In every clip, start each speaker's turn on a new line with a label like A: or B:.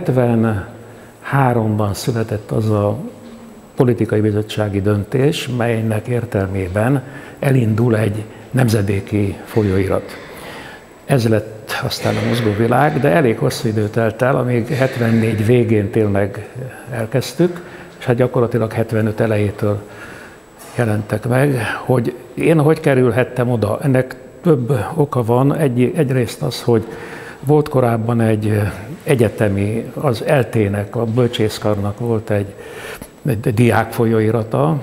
A: 73-ban született az a politikai bizottsági döntés, melynek értelmében elindul egy nemzedéki folyóirat. Ez lett aztán a mozgóvilág, de elég hosszú idő telt el, amíg 74 végén tényleg elkezdtük, és hát gyakorlatilag 75 elejétől jelentek meg, hogy én hogy kerülhettem oda. Ennek több oka van. Egy, egyrészt az, hogy volt korábban egy egyetemi, az eltének, a bölcsészkarnak volt egy, egy diák folyóirata,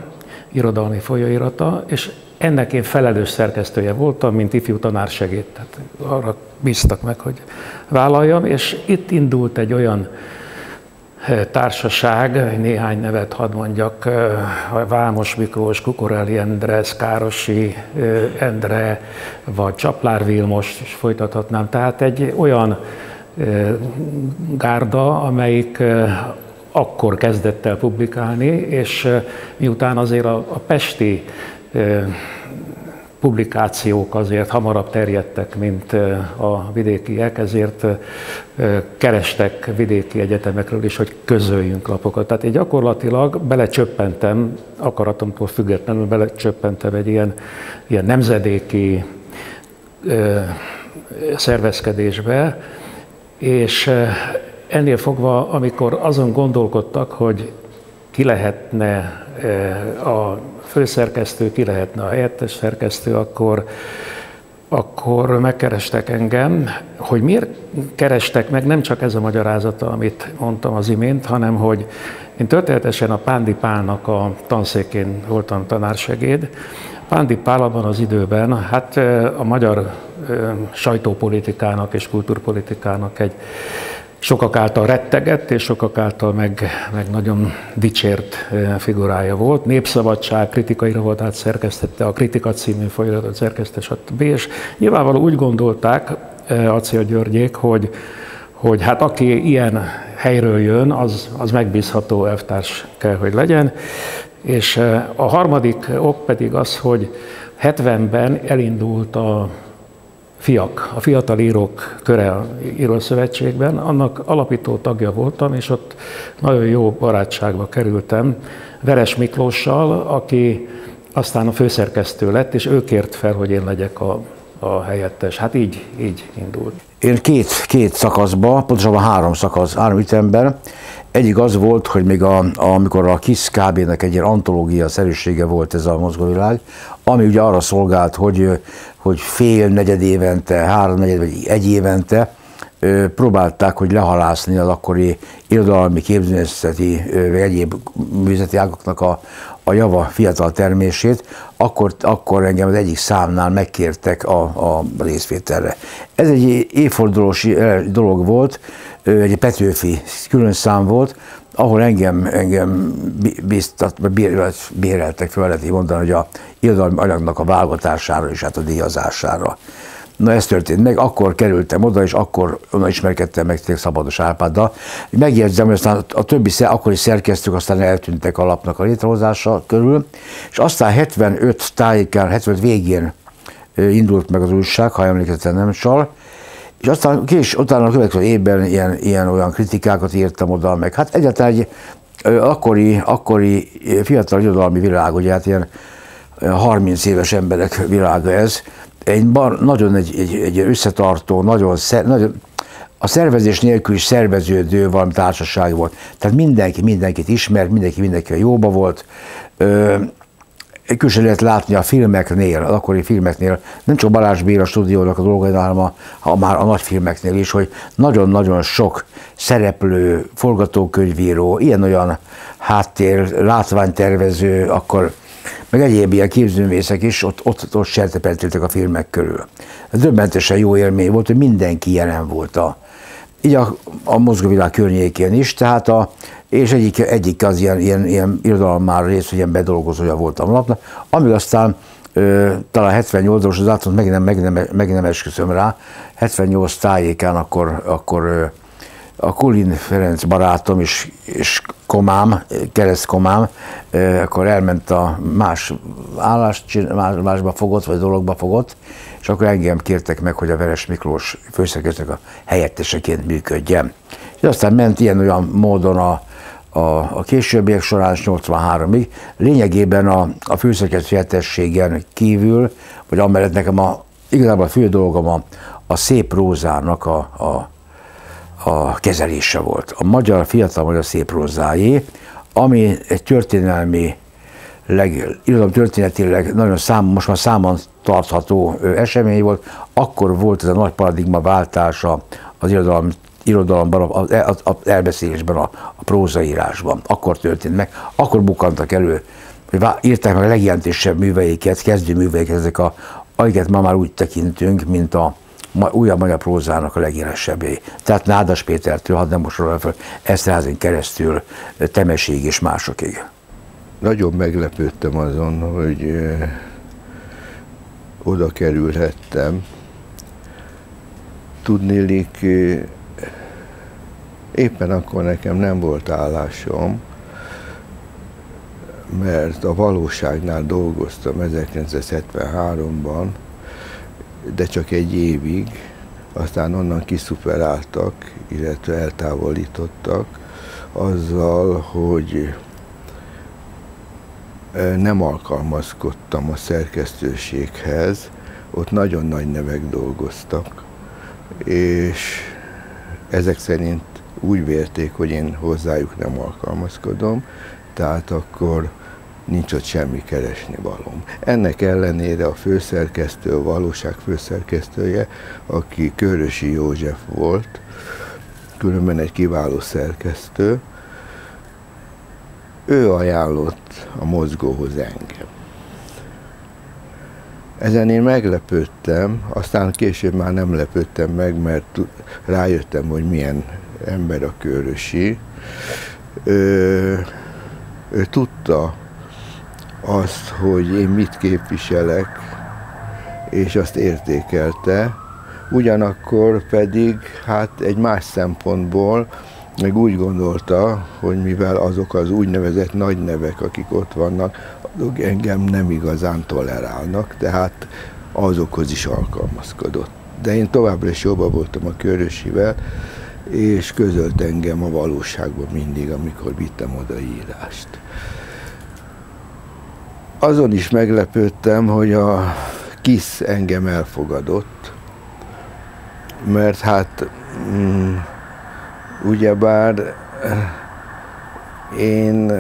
A: irodalmi folyóirata, és ennek én felelős szerkesztője voltam, mint ifjú tanársegéd. Tehát arra bíztak meg, hogy vállaljam, és itt indult egy olyan társaság, néhány nevet hadd mondjak, Vámos Miklós, Kukoreli Endre, Szkárosi Endre, vagy Csaplár Vilmos, és folytathatnám. Tehát egy olyan gárda, amelyik akkor kezdett el publikálni, és miután azért a, a pesti publikációk azért hamarabb terjedtek, mint a vidékiek, ezért kerestek vidéki egyetemekről is, hogy közöljünk lapokat. Tehát én gyakorlatilag belecsöppentem, akaratomtól függetlenül belecsöppentem egy ilyen, ilyen nemzedéki szervezkedésbe, és ennél fogva, amikor azon gondolkodtak, hogy ki lehetne a főszerkesztő, ki lehetne a helyettes szerkesztő, akkor, akkor megkerestek engem, hogy miért kerestek meg, nem csak ez a magyarázata, amit mondtam az imént, hanem hogy én történetesen a Pándi Pálnak a tanszékén voltam tanársegéd. Pándi Pál abban az időben, hát a magyar sajtópolitikának és kultúrpolitikának egy sokak által rettegett, és sokak által meg, meg nagyon dicsért figurája volt. Népszabadság, kritikai volt szerkesztette, a Kritika című folyamatot szerkesztette, stb. És nyilvánvaló úgy gondolták Acél Györgyék, hogy, hogy hát aki ilyen helyről jön, az, az megbízható elvtárs kell, hogy legyen. És a harmadik ok pedig az, hogy 70-ben elindult a fiak, a fiatal írók köre a Írószövetségben, annak alapító tagja voltam, és ott nagyon jó barátságba kerültem Veres Miklóssal, aki aztán a főszerkesztő lett, és ő kért fel, hogy én legyek a, a helyettes. Hát így, így indult.
B: Én két, két szakaszba, pontosabban három szakasz, három ütemben. Egyik az volt, hogy még a, amikor a KISZ KB-nek egy ilyen antológia szerűsége volt ez a mozgóvilág, ami ugye arra szolgált, hogy hogy fél negyed évente, három negyed vagy egy évente próbálták, hogy lehalászni az akkori irodalmi, képzőművészeti vagy egyéb művészeti ágoknak a, a java fiatal termését, akkor, akkor engem az egyik számnál megkértek a, a részvételre. Ez egy évfordulós dolog volt, egy Petőfi külön szám volt, ahol engem, engem biztat, béreltek fel, lehet így mondani, hogy a irodalmi anyagnak a válogatására és hát a díjazására. Na ez történt meg, akkor kerültem oda, és akkor onnan ismerkedtem meg tényleg Szabados Árpáddal. Megjegyzem, hogy aztán a többi akkori szerkesztők aztán eltűntek a lapnak a létrehozása körül, és aztán 75 tájékán, 75 végén indult meg az újság, ha emlékeztem nem csal, és aztán kés, utána a következő évben ilyen, ilyen olyan kritikákat írtam oda, meg hát egyáltalán egy akkori, akkori fiatal irodalmi világ, ugye hát ilyen 30 éves emberek világa ez, egy bar, nagyon egy, egy, egy összetartó, nagyon, szer, nagyon a szervezés nélkül is szerveződő valami társaság volt. Tehát mindenki mindenkit ismert, mindenki mindenki jóba volt. Ö, különösen lehet látni a filmeknél, az akkori filmeknél, nem csak Balázs Béla stúdiónak a dolgai, hanem a, a, már a nagy filmeknél is, hogy nagyon-nagyon sok szereplő, forgatókönyvíró, ilyen-olyan háttér, látványtervező, akkor meg egyéb ilyen képzőművészek is ott, ott, ott sertepeltéltek a filmek körül. Ez döbbentesen jó élmény volt, hogy mindenki jelen volt a, így a, a mozgóvilág környékén is, tehát a, és egyik, egyik az ilyen, ilyen, ilyen irodalom már rész, ilyen bedolgozója voltam a lapnak, amíg aztán ö, talán 78-os az átot meg nem, meg, nem, meg nem esküszöm rá, 78 tájékán akkor, akkor ö, a Kulin Ferenc barátom és, és komám, keresztkomám, akkor elment a más állást, más, másba fogott, vagy dologba fogott, és akkor engem kértek meg, hogy a Veres Miklós főszerkesztőnek a helyetteseként működjem. És aztán ment ilyen-olyan módon a, a, a későbbiek során 83-ig. Lényegében a, a főszerkesztő helyettességen kívül, vagy amellett nekem a, igazából a fő dolgom a, a szép prózának a, a, a kezelése volt. A magyar fiatal magyar szép prózájé, ami egy történelmi, leg, irodalom történetileg nagyon szám, most már számon tartható esemény volt, akkor volt ez a nagy paradigma váltása az irodalom irodalomban, az, az elbeszélésben, a, a prózaírásban. Akkor történt meg, akkor bukantak elő, hogy írták meg a legjelentősebb műveiket, kezdő műveiket, ezek a, amiket ma már úgy tekintünk, mint a újabb magyar prózának a legéresebbé. Tehát Nádas Pétertől, hadd nem mosorolom fel, Eszterházin keresztül, Temeség és másokig.
C: Nagyon meglepődtem azon, hogy oda kerülhettem. Tudnélik, éppen akkor nekem nem volt állásom, mert a valóságnál dolgoztam 1973-ban, de csak egy évig, aztán onnan kiszuperáltak, illetve eltávolítottak, azzal, hogy nem alkalmazkodtam a szerkesztőséghez, ott nagyon nagy nevek dolgoztak, és ezek szerint úgy vérték, hogy én hozzájuk nem alkalmazkodom, tehát akkor nincs ott semmi keresni valóm. Ennek ellenére a főszerkesztő, a valóság főszerkesztője, aki Körösi József volt, különben egy kiváló szerkesztő, ő ajánlott a mozgóhoz engem. Ezen én meglepődtem, aztán később már nem lepődtem meg, mert rájöttem, hogy milyen ember a Körösi. Ő, ő tudta, azt, hogy én mit képviselek, és azt értékelte. Ugyanakkor pedig hát egy más szempontból meg úgy gondolta, hogy mivel azok az úgynevezett nagy nevek, akik ott vannak, azok engem nem igazán tolerálnak, tehát azokhoz is alkalmazkodott. De én továbbra is jobban voltam a körösivel, és közölt engem a valóságban mindig, amikor vittem oda írást. Azon is meglepődtem, hogy a KISZ engem elfogadott, mert hát mm, ugyebár én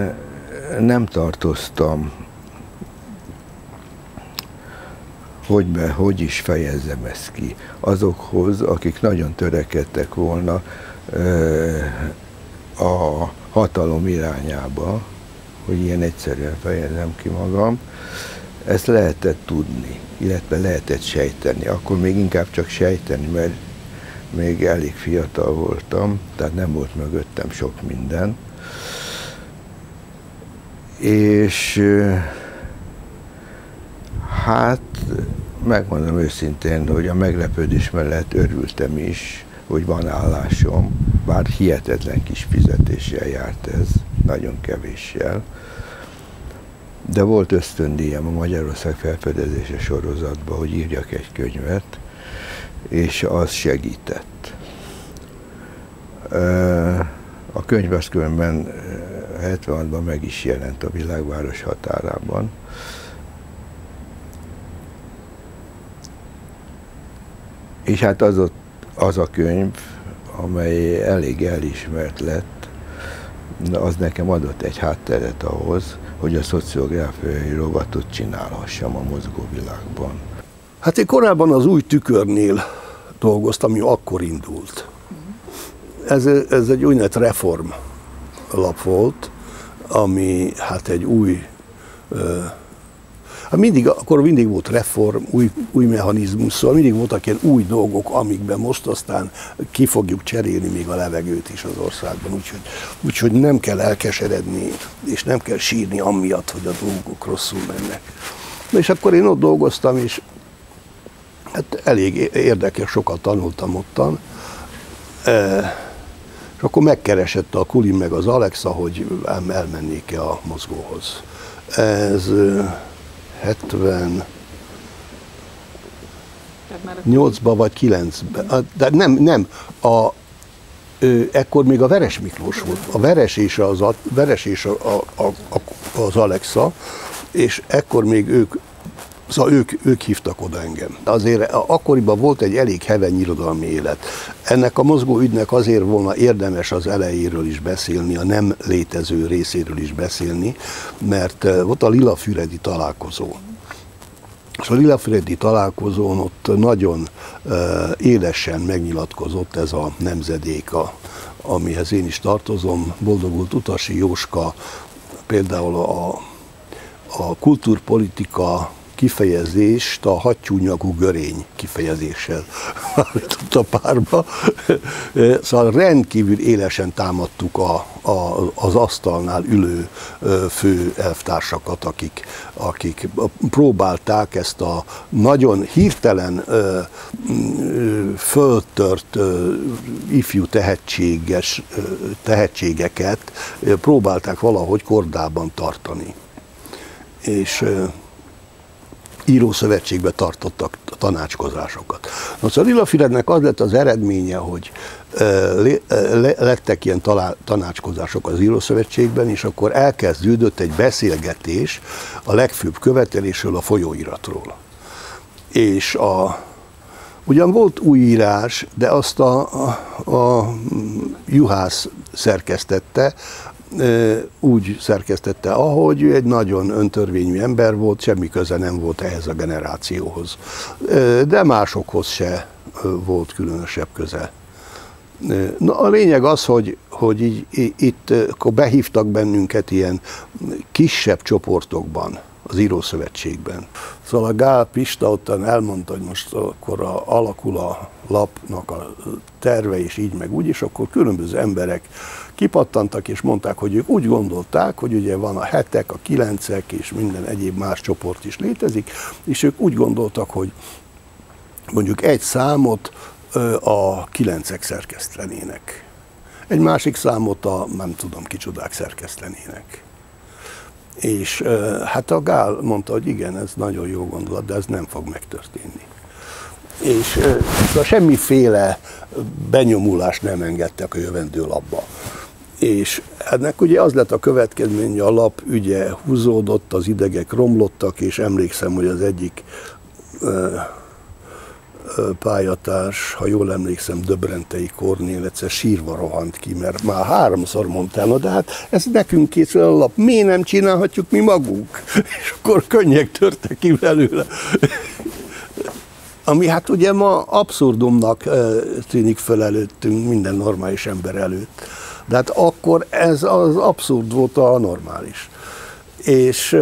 C: nem tartoztam, hogy be, hogy is fejezzem ezt ki, azokhoz, akik nagyon törekedtek volna a hatalom irányába, hogy ilyen egyszerűen fejezem ki magam, ezt lehetett tudni, illetve lehetett sejteni. Akkor még inkább csak sejteni, mert még elég fiatal voltam, tehát nem volt mögöttem sok minden. És hát megmondom őszintén, hogy a meglepődés mellett örültem is, hogy van állásom, bár hihetetlen kis fizetéssel járt ez nagyon kevéssel. De volt ösztöndíjam a Magyarország felfedezése sorozatban, hogy írjak egy könyvet, és az segített. A könyv az különben 76-ban meg is jelent a világváros határában. És hát az, ott, az a könyv, amely elég elismert lett, az nekem adott egy hátteret ahhoz, hogy a szociográfiai rovatot csinálhassam a mozgóvilágban.
D: Hát én korábban az új tükörnél dolgoztam, ami akkor indult. Ez, ez egy úgynevezett reform lap volt, ami hát egy új Hát mindig, akkor mindig volt reform, új, új mechanizmus, szóval mindig voltak ilyen új dolgok, amikben most aztán ki fogjuk cserélni még a levegőt is az országban, úgyhogy, úgyhogy nem kell elkeseredni, és nem kell sírni amiatt, hogy a dolgok rosszul mennek. Na és akkor én ott dolgoztam, és hát elég érdekes, sokat tanultam ottan. E, és akkor megkeresett a Kulin meg az Alexa, hogy elmennék-e a mozgóhoz. Ez 70 már? 8-ba vagy 9-ben. De nem, nem. A, ö, ekkor még a Veres Miklós volt. A Veres és az, a, Veres és a, a, a, az Alexa, és ekkor még ők Szóval ők, ők hívtak oda engem. Azért akkoriban volt egy elég heveny irodalmi élet. Ennek a mozgó ügynek azért volna érdemes az elejéről is beszélni, a nem létező részéről is beszélni, mert volt a Lila Füredi találkozó. És a Lila Füredi találkozón ott nagyon uh, élesen megnyilatkozott ez a nemzedék, a, amihez én is tartozom, boldogult Utasi Jóska, például a, a kultúrpolitika kifejezést a hattyúnyagú görény kifejezéssel állította párba. Szóval rendkívül élesen támadtuk a, a, az asztalnál ülő fő elvtársakat, akik, akik próbálták ezt a nagyon hirtelen föltört ifjú tehetséges tehetségeket próbálták valahogy kordában tartani. És írószövetségbe tartottak tanácskozásokat. Most a Lila Firednek az lett az eredménye, hogy lettek ilyen tanácskozások az írószövetségben, és akkor elkezdődött egy beszélgetés a legfőbb követelésről, a folyóiratról. És a, ugyan volt új írás, de azt a, a, a juhász szerkesztette, úgy szerkesztette, ahogy ő egy nagyon öntörvényű ember volt, semmi köze nem volt ehhez a generációhoz. De másokhoz se volt különösebb köze. Na, a lényeg az, hogy, hogy így, itt akkor behívtak bennünket ilyen kisebb csoportokban, az Írószövetségben. Szóval a Gál Pista ottan elmondta, hogy most akkor a, alakul a lapnak a terve, és így meg úgy, és akkor különböző emberek kipattantak, és mondták, hogy ők úgy gondolták, hogy ugye van a hetek, a kilencek, és minden egyéb más csoport is létezik, és ők úgy gondoltak, hogy mondjuk egy számot a kilencek szerkesztenének. Egy másik számot a nem tudom kicsodák szerkesztenének. És hát a Gál mondta, hogy igen, ez nagyon jó gondolat, de ez nem fog megtörténni. És szóval semmiféle benyomulást nem engedtek a jövendő labba. És ennek ugye az lett a következménye, a lap ügye húzódott, az idegek romlottak, és emlékszem, hogy az egyik pályatárs, ha jól emlékszem, Döbrentei Kornél egyszer sírva rohant ki, mert már háromszor mondtál, na de hát ez nekünk készül a lap, mi nem csinálhatjuk mi magunk? És akkor könnyek törtek ki belőle. Ami hát ugye ma abszurdumnak tűnik föl előttünk, minden normális ember előtt. De hát akkor ez az abszurd volt a normális. És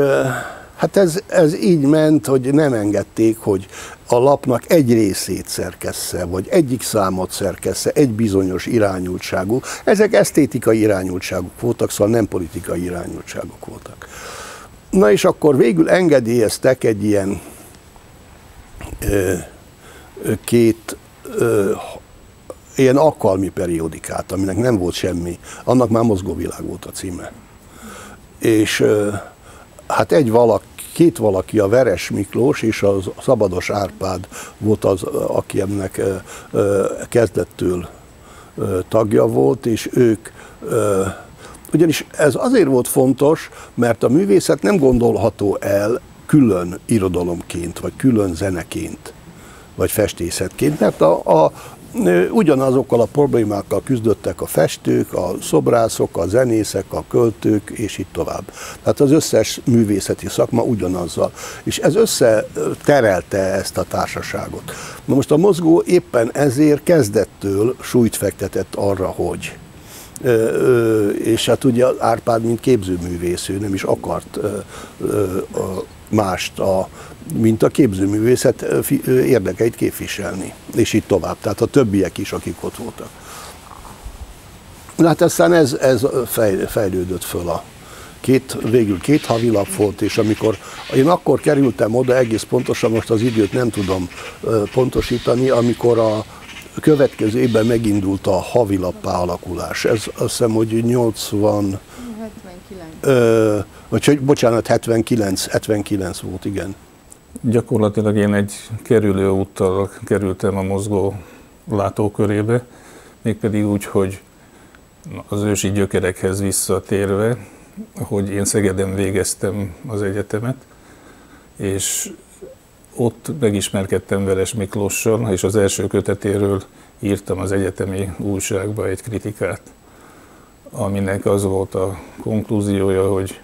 D: hát ez, ez így ment, hogy nem engedték, hogy a lapnak egy részét szerkessze, vagy egyik számot szerkessze, egy bizonyos irányultságú. Ezek esztétikai irányultságok voltak, szóval nem politikai irányultságok voltak. Na és akkor végül engedélyeztek egy ilyen ö, két ö, ilyen akkalmi periódikát, aminek nem volt semmi, annak már mozgóvilág volt a címe. És hát egy valak, két valaki, a Veres Miklós és a Szabados Árpád volt az, aki ennek kezdettől tagja volt, és ők ugyanis ez azért volt fontos, mert a művészet nem gondolható el külön irodalomként, vagy külön zeneként, vagy festészetként, mert a, a, ugyanazokkal a problémákkal küzdöttek a festők, a szobrászok, a zenészek, a költők, és így tovább. Tehát az összes művészeti szakma ugyanazzal. És ez összeterelte ezt a társaságot. Na most a mozgó éppen ezért kezdettől súlyt fektetett arra, hogy és hát ugye Árpád, mint képzőművész, ő nem is akart mást a mint a képzőművészet érdekeit képviselni, és így tovább. Tehát a többiek is, akik ott voltak. Hát aztán ez, ez fejlődött föl a két, végül két havilap volt, és amikor én akkor kerültem oda, egész pontosan most az időt nem tudom pontosítani, amikor a következő évben megindult a havilappá alakulás. Ez azt hiszem, hogy 80... 79. Ö, vagy, bocsánat, 79, 79 volt, igen.
E: Gyakorlatilag én egy kerülő úttal kerültem a mozgó látókörébe, mégpedig úgy, hogy az ősi gyökerekhez visszatérve, hogy én Szegeden végeztem az egyetemet, és ott megismerkedtem Veres Miklóssal, és az első kötetéről írtam az egyetemi újságba egy kritikát, aminek az volt a konklúziója, hogy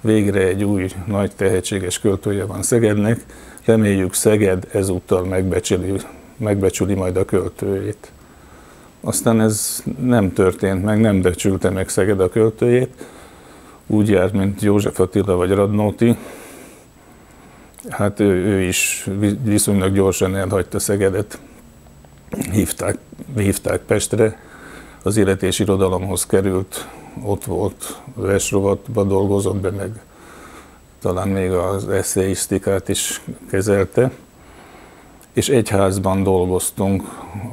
E: végre egy új, nagy tehetséges költője van Szegednek, reméljük Szeged ezúttal megbecsüli, megbecsüli majd a költőjét. Aztán ez nem történt meg, nem becsülte meg Szeged a költőjét, úgy járt, mint József Attila vagy Radnóti. Hát ő, ő is viszonylag gyorsan elhagyta Szegedet, hívták, hívták Pestre, az élet és irodalomhoz került, ott volt, vesrovatba dolgozott be, meg talán még az eszeisztikát is kezelte. És egy házban dolgoztunk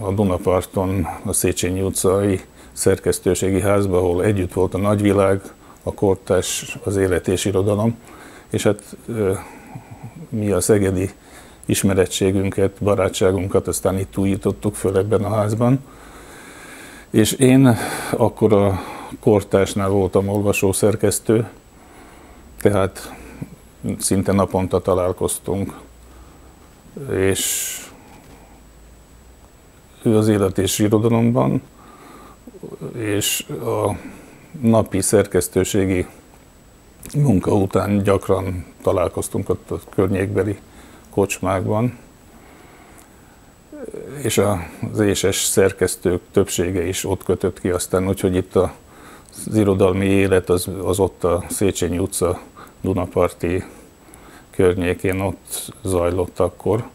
E: a Dunaparton, a Széchenyi utcai szerkesztőségi házban, ahol együtt volt a nagyvilág, a kortás, az élet és irodalom, és hát mi a szegedi ismerettségünket, barátságunkat aztán itt újítottuk föl ebben a házban. És én akkor a kortásnál voltam olvasó szerkesztő, tehát szinte naponta találkoztunk, és ő az élet és irodalomban, és a napi szerkesztőségi munka után gyakran találkoztunk ott a környékbeli kocsmákban, és az éses szerkesztők többsége is ott kötött ki aztán, úgyhogy itt a, az irodalmi élet az, az ott a Széchenyi utca Dunaparti környékén ott zajlott akkor.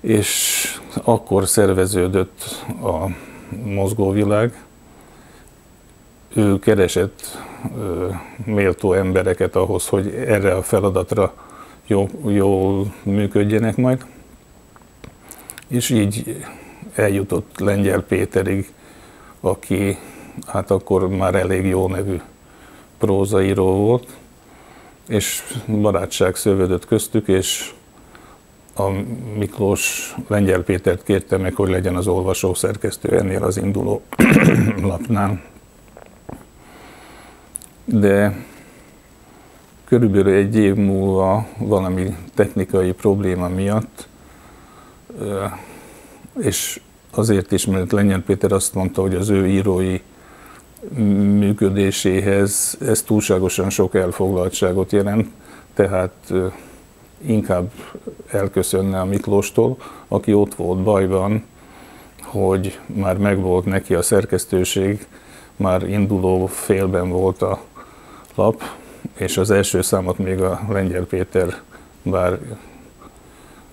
E: És akkor szerveződött a mozgóvilág, ő keresett ö, méltó embereket ahhoz, hogy erre a feladatra jól, jól működjenek majd. És így eljutott Lengyel Péterig, aki hát akkor már elég jó nevű prózaíró volt, és barátság szövődött köztük, és a Miklós Lengyel Pétert kérte meg, hogy legyen az olvasó szerkesztő ennél az induló lapnál. De körülbelül egy év múlva valami technikai probléma miatt, és azért is, mert Lenyen Péter azt mondta, hogy az ő írói működéséhez ez túlságosan sok elfoglaltságot jelent, tehát inkább elköszönne a Miklóstól, aki ott volt bajban, hogy már megvolt neki a szerkesztőség, már induló félben volt a lap, és az első számot még a Lengyel Péter, bár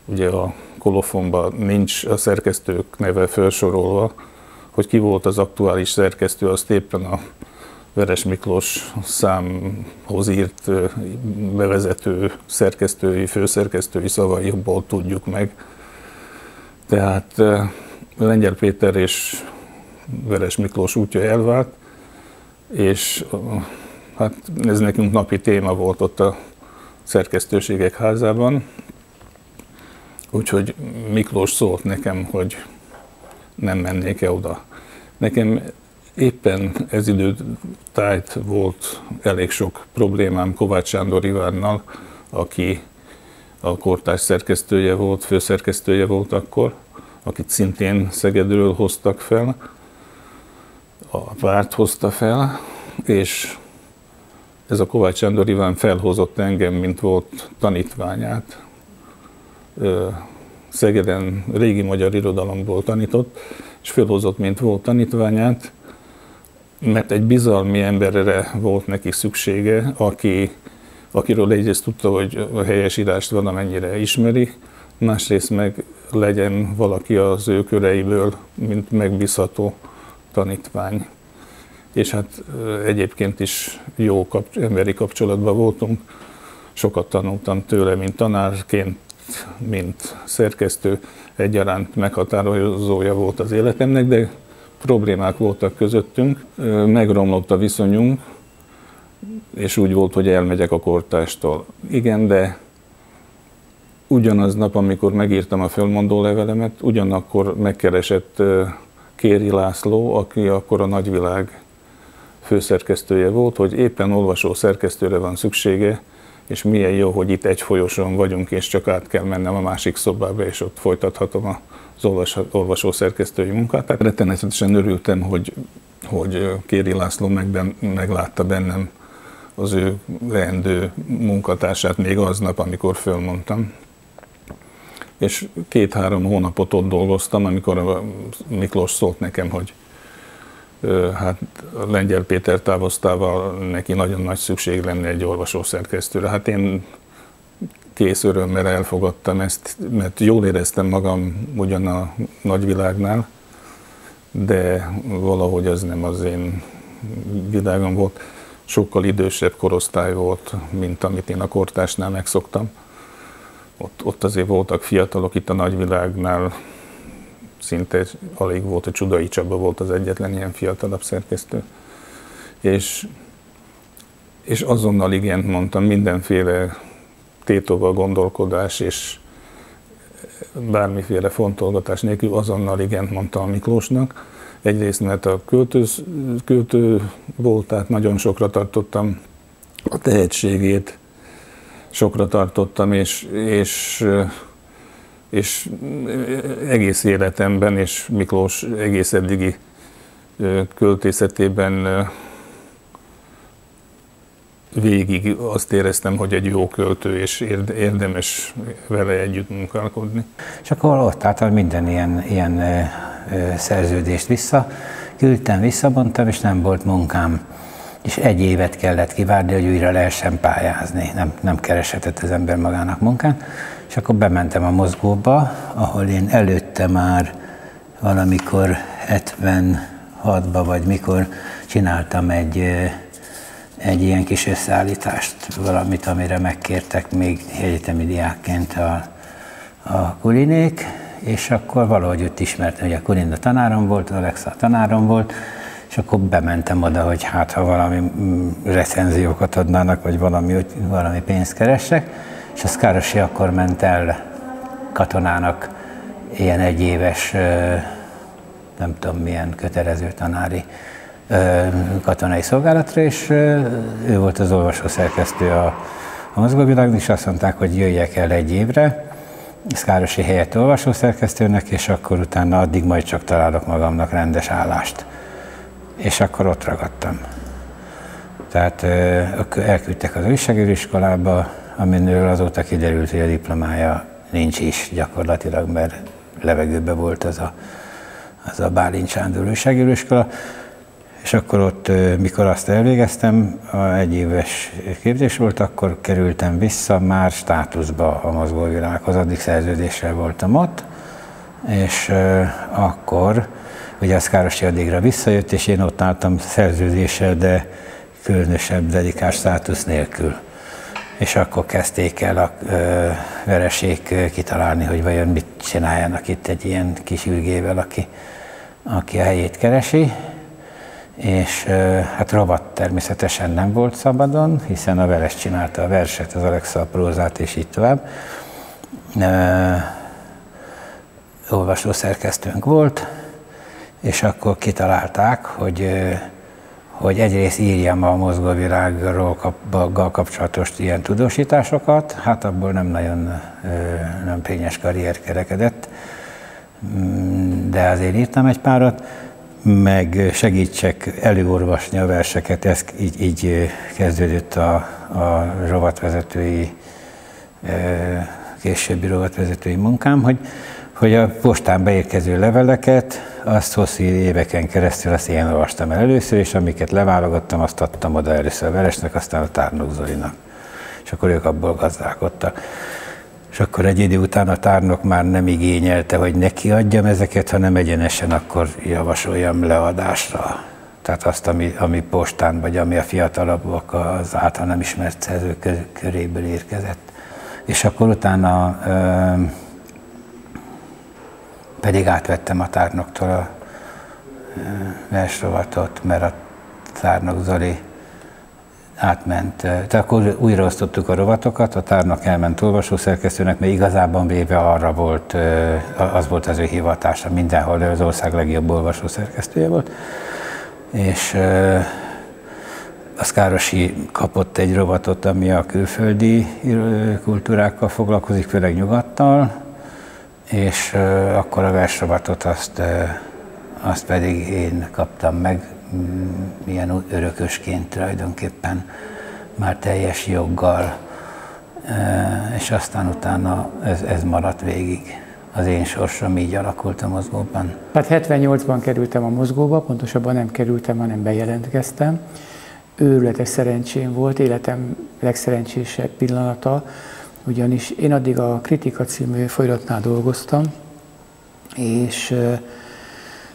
E: ugye a kolofonban nincs a szerkesztők neve felsorolva, hogy ki volt az aktuális szerkesztő, azt éppen a Veres Miklós számhoz írt bevezető szerkesztői, főszerkesztői szavaiból tudjuk meg. Tehát Lengyel Péter és Veres Miklós útja elvált, és Hát ez nekünk napi téma volt ott a szerkesztőségek házában, úgyhogy Miklós szólt nekem, hogy nem mennék-e oda. Nekem éppen ez idő tájt volt elég sok problémám Kovács Sándor Ivánnal, aki a kortás szerkesztője volt, főszerkesztője volt akkor, akit szintén Szegedről hoztak fel, a párt hozta fel, és ez a Kovács Sándor Iván felhozott engem, mint volt tanítványát. Szegeden régi magyar irodalomból tanított, és felhozott, mint volt tanítványát, mert egy bizalmi emberre volt neki szüksége, aki, akiről egyrészt tudta, hogy a helyes írást valamennyire ismeri, másrészt meg legyen valaki az ő köreiből, mint megbízható tanítvány és hát egyébként is jó kap, emberi kapcsolatban voltunk. Sokat tanultam tőle, mint tanárként, mint szerkesztő, egyaránt meghatározója volt az életemnek, de problémák voltak közöttünk, megromlott a viszonyunk, és úgy volt, hogy elmegyek a kortástól. Igen, de ugyanaz nap, amikor megírtam a fölmondó levelemet, ugyanakkor megkeresett Kéri László, aki akkor a nagyvilág főszerkesztője volt, hogy éppen olvasó szerkesztőre van szüksége, és milyen jó, hogy itt egy folyoson vagyunk, és csak át kell mennem a másik szobába, és ott folytathatom az olvasó szerkesztői munkát. Tehát rettenetesen örültem, hogy, hogy Kéri László meg, meglátta bennem az ő leendő munkatársát még aznap, amikor fölmondtam. És két-három hónapot ott dolgoztam, amikor Miklós szólt nekem, hogy hát Lengyel Péter távoztával neki nagyon nagy szükség lenne egy olvasószerkesztőre. Hát én kész örömmel elfogadtam ezt, mert jól éreztem magam ugyan a nagyvilágnál, de valahogy ez nem az én világom volt. Sokkal idősebb korosztály volt, mint amit én a kortásnál megszoktam. Ott, ott azért voltak fiatalok itt a nagyvilágnál, szinte alig volt, a Csudai Csaba volt az egyetlen ilyen fiatalabb szerkesztő. És, és azonnal igent mondtam mindenféle tétova gondolkodás és bármiféle fontolgatás nélkül azonnal igent mondtam Miklósnak. Egyrészt, mert a költő, költő volt, tehát nagyon sokra tartottam a tehetségét, sokra tartottam, és, és és egész életemben, és Miklós egész eddigi költészetében végig azt éreztem, hogy egy jó költő, és érdemes vele együtt munkálkodni.
F: És akkor ott által minden ilyen, ilyen szerződést vissza, küldtem, visszabontam, és nem volt munkám. És egy évet kellett kivárni, hogy újra lehessen pályázni. Nem, nem kereshetett az ember magának munkát. És akkor bementem a mozgóba, ahol én előtte már valamikor 76-ba, vagy mikor csináltam egy, egy ilyen kis összeállítást, valamit, amire megkértek még egyetemi diákként a, a kulinék, és akkor valahogy ott ismertem, hogy a Kulinda tanárom volt, Alexa tanárom volt, és akkor bementem oda, hogy hát ha valami mm, recenziókat adnának, vagy valami, valami pénzt keressek, és a Szkárosi akkor ment el katonának ilyen egyéves, nem tudom milyen kötelező tanári katonai szolgálatra, és ő volt az olvasó szerkesztő a, a mozgóvilágnak, és azt mondták, hogy jöjjek el egy évre, Szkárosi helyett olvasószerkesztőnek, és akkor utána addig majd csak találok magamnak rendes állást. És akkor ott ragadtam. Tehát elküldtek az újságíróiskolába, aminől azóta kiderült, hogy a diplomája nincs is gyakorlatilag, mert levegőbe volt az a, az a Bálint Sándor újságíróiskola. És akkor ott, mikor azt elvégeztem, egy éves képzés volt, akkor kerültem vissza már státuszba a mozgóvilághoz, addig szerződéssel voltam ott, és akkor ugye az Károsi addigra visszajött, és én ott álltam szerződéssel, de különösebb dedikás státusz nélkül és akkor kezdték el a ö, veresék kitalálni, hogy vajon mit csináljanak itt egy ilyen kis ülgével, aki, aki a helyét keresi. És ö, hát rovat természetesen nem volt szabadon, hiszen a Veres csinálta a verset, az Alexa a prózát, és így tovább. Ö, olvasó szerkesztőnk volt, és akkor kitalálták, hogy hogy egyrészt írjam a mozgóvilágról kapcsolatos ilyen tudósításokat, hát abból nem nagyon nem fényes karrier kerekedett, de azért írtam egy párat, meg segítsek előolvasni a verseket, ez így, így kezdődött a, a rovatvezetői, későbbi rovatvezetői munkám, hogy, hogy a postán beérkező leveleket, azt hosszú éveken keresztül azt én olvastam el először, és amiket leválogattam, azt adtam oda először a Veresnek, aztán a Tárnok Zolinak. És akkor ők abból gazdálkodtak. És akkor egy idő után a tárnok már nem igényelte, hogy neki adjam ezeket, hanem egyenesen akkor javasoljam leadásra. Tehát azt, ami, ami postán, vagy ami a fiatalabbak az által nem ismert szerzők köréből érkezett. És akkor utána pedig átvettem a tárnoktól a versrovatot, mert a tárnok Zoli átment. Tehát akkor újraosztottuk a rovatokat, a tárnak elment olvasószerkesztőnek, mert igazában véve arra volt, az volt az ő hivatása, mindenhol ő az ország legjobb olvasószerkesztője volt. És az Károsi kapott egy rovatot, ami a külföldi kultúrákkal foglalkozik, főleg nyugattal, és akkor a versrovatot azt, azt pedig én kaptam meg, milyen örökösként tulajdonképpen már teljes joggal, és aztán utána ez, ez maradt végig. Az én sorsom így alakult a mozgóban.
G: Hát 78-ban kerültem a mozgóba, pontosabban nem kerültem, hanem bejelentkeztem. Őrületes szerencsém volt, életem legszerencsésebb pillanata, ugyanis én addig a Kritika című folyamatnál dolgoztam, és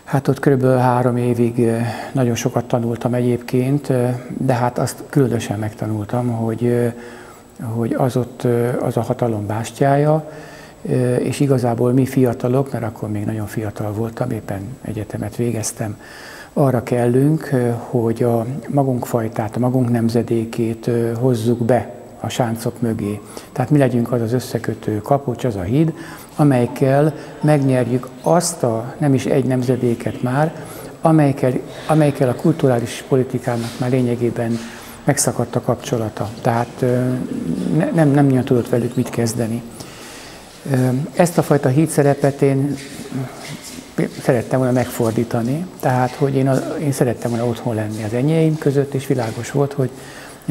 G: Hát ott körülbelül három évig nagyon sokat tanultam egyébként, de hát azt különösen megtanultam, hogy, hogy az ott az a hatalom bástyája, és igazából mi fiatalok, mert akkor még nagyon fiatal voltam, éppen egyetemet végeztem, arra kellünk, hogy a magunk fajtát, a magunk nemzedékét hozzuk be a sáncok mögé. Tehát mi legyünk az az összekötő kapocs, az a híd, amelyikkel megnyerjük azt a nem is egy nemzedéket már, amelyikkel, amelyikkel a kulturális politikának már lényegében megszakadt a kapcsolata. Tehát ne, nem, nem nagyon tudott velük mit kezdeni. Ezt a fajta hídszerepet én szerettem volna megfordítani, tehát hogy én, a, én szerettem volna otthon lenni az enyéim között, és világos volt, hogy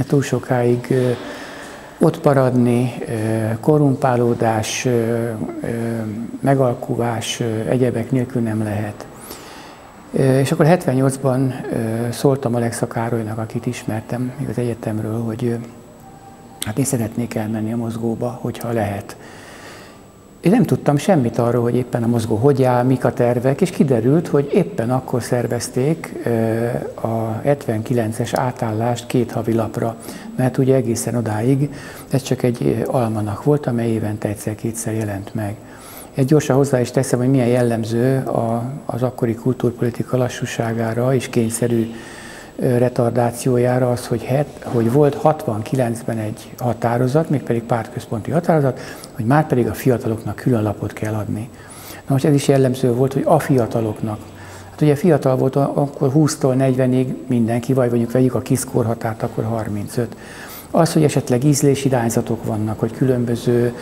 G: túl sokáig ott maradni, korumpálódás, megalkuvás, egyebek nélkül nem lehet. És akkor 78-ban szóltam Alexa Károlynak, akit ismertem még az egyetemről, hogy hát én szeretnék elmenni a mozgóba, hogyha lehet. Én nem tudtam semmit arról, hogy éppen a mozgó hogy áll, mik a tervek, és kiderült, hogy éppen akkor szervezték a 79-es átállást két havi lapra, mert ugye egészen odáig ez csak egy almanak volt, amely évente egyszer-kétszer jelent meg. Egy gyorsan hozzá is teszem, hogy milyen jellemző az akkori kultúrpolitika lassúságára és kényszerű retardációjára az, hogy, het, hogy volt 69-ben egy határozat, mégpedig pártközponti határozat, hogy már pedig a fiataloknak külön lapot kell adni. Na most ez is jellemző volt, hogy a fiataloknak. Hát ugye fiatal volt akkor 20-tól 40-ig mindenki, vagy mondjuk vegyük a kiszkorhatárt, akkor 35. Az, hogy esetleg ízlésirányzatok vannak, hogy különböző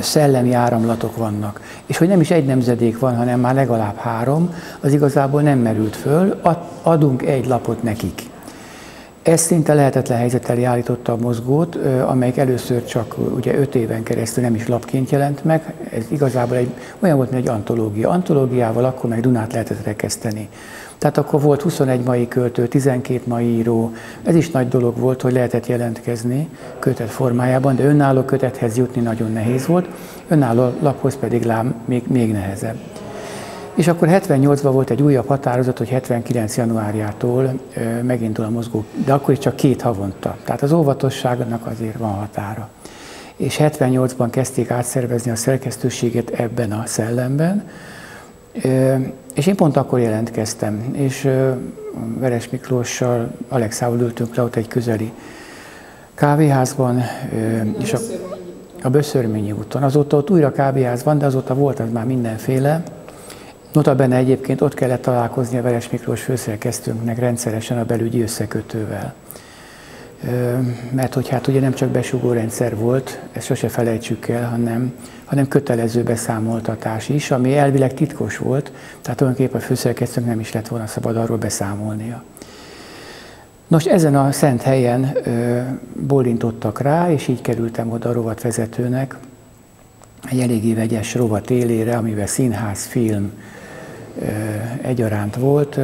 G: szellemi áramlatok vannak. És hogy nem is egy nemzedék van, hanem már legalább három, az igazából nem merült föl, adunk egy lapot nekik. Ez szinte lehetetlen helyzet elé állította a mozgót, amelyik először csak ugye öt éven keresztül nem is lapként jelent meg. Ez igazából egy, olyan volt, mint egy antológia. Antológiával akkor meg Dunát lehetett rekeszteni. Tehát akkor volt 21 mai költő, 12 mai író. Ez is nagy dolog volt, hogy lehetett jelentkezni kötet formájában, de önálló kötethez jutni nagyon nehéz volt, önálló laphoz pedig lám még, még nehezebb. És akkor 78-ban volt egy újabb határozat, hogy 79. januárjától megindul a mozgó, de akkor is csak két havonta. Tehát az óvatosságnak azért van határa. És 78-ban kezdték átszervezni a szerkesztőséget ebben a szellemben, és én pont akkor jelentkeztem, és Veres Miklóssal, Alexával ültünk le ott egy közeli kávéházban, és a, a Böszörményi úton. Azóta ott újra kávéház van, de azóta volt az már mindenféle. Notabene egyébként ott kellett találkozni a Veres Miklós főszerkesztőnknek rendszeresen a belügyi összekötővel mert hogy hát ugye nem csak besugó rendszer volt, ezt sose felejtsük el, hanem, hanem kötelező beszámoltatás is, ami elvileg titkos volt, tehát tulajdonképpen a főszerkesztőnk nem is lett volna szabad arról beszámolnia. Nos, ezen a szent helyen ö, bólintottak rá, és így kerültem oda a rovatvezetőnek, egy eléggé vegyes rovat élére, amivel színház, film egyaránt volt,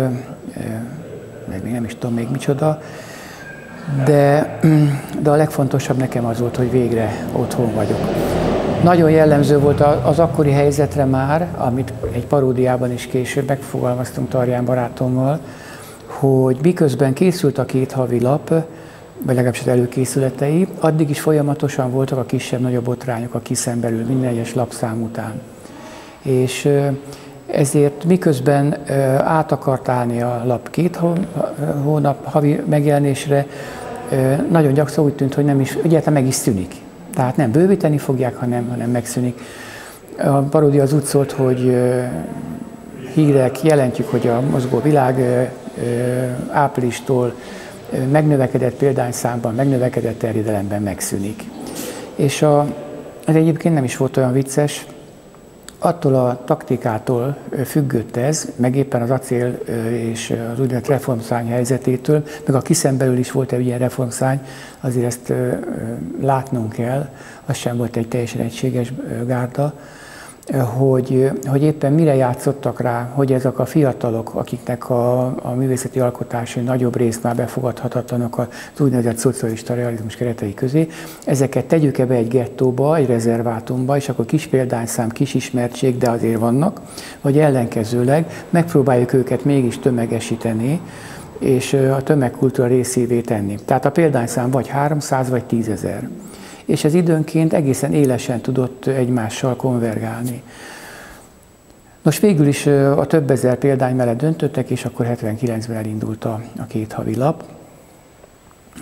G: meg még nem is tudom még micsoda, de, de a legfontosabb nekem az volt, hogy végre otthon vagyok. Nagyon jellemző volt az akkori helyzetre már, amit egy paródiában is később megfogalmaztunk Tarján barátommal, hogy miközben készült a két havi lap, vagy legalábbis az előkészületei, addig is folyamatosan voltak a kisebb-nagyobb botrányok a kiszen belül, minden egyes lapszám után. És ezért miközben át akart állni a lap két hónap havi megjelenésre, nagyon gyakran úgy tűnt, hogy nem is, egyáltalán meg is szűnik. Tehát nem bővíteni fogják, hanem, hanem megszűnik. A paródia az úgy szólt, hogy hírek, jelentjük, hogy a mozgó világ áprilistól megnövekedett példányszámban, megnövekedett terjedelemben megszűnik. És a, ez egyébként nem is volt olyan vicces, attól a taktikától függött ez, meg éppen az acél és az úgynevezett reformszány helyzetétől, meg a kiszen belül is volt egy ilyen reformszány, azért ezt látnunk kell, az sem volt egy teljesen egységes gárda, hogy, hogy éppen mire játszottak rá, hogy ezek a fiatalok, akiknek a, a művészeti alkotásai nagyobb részt már befogadhatatlanok az úgynevezett szocialista realizmus keretei közé, ezeket tegyük ebbe egy gettóba, egy rezervátumba, és akkor kis példányszám, kis ismertség, de azért vannak, vagy ellenkezőleg megpróbáljuk őket mégis tömegesíteni, és a tömegkultúra részévé tenni. Tehát a példányszám vagy 300 vagy 10 ezer és ez időnként egészen élesen tudott egymással konvergálni. Nos, végül is a több ezer példány mellett döntöttek, és akkor 79-ben elindult a, a két havi lap,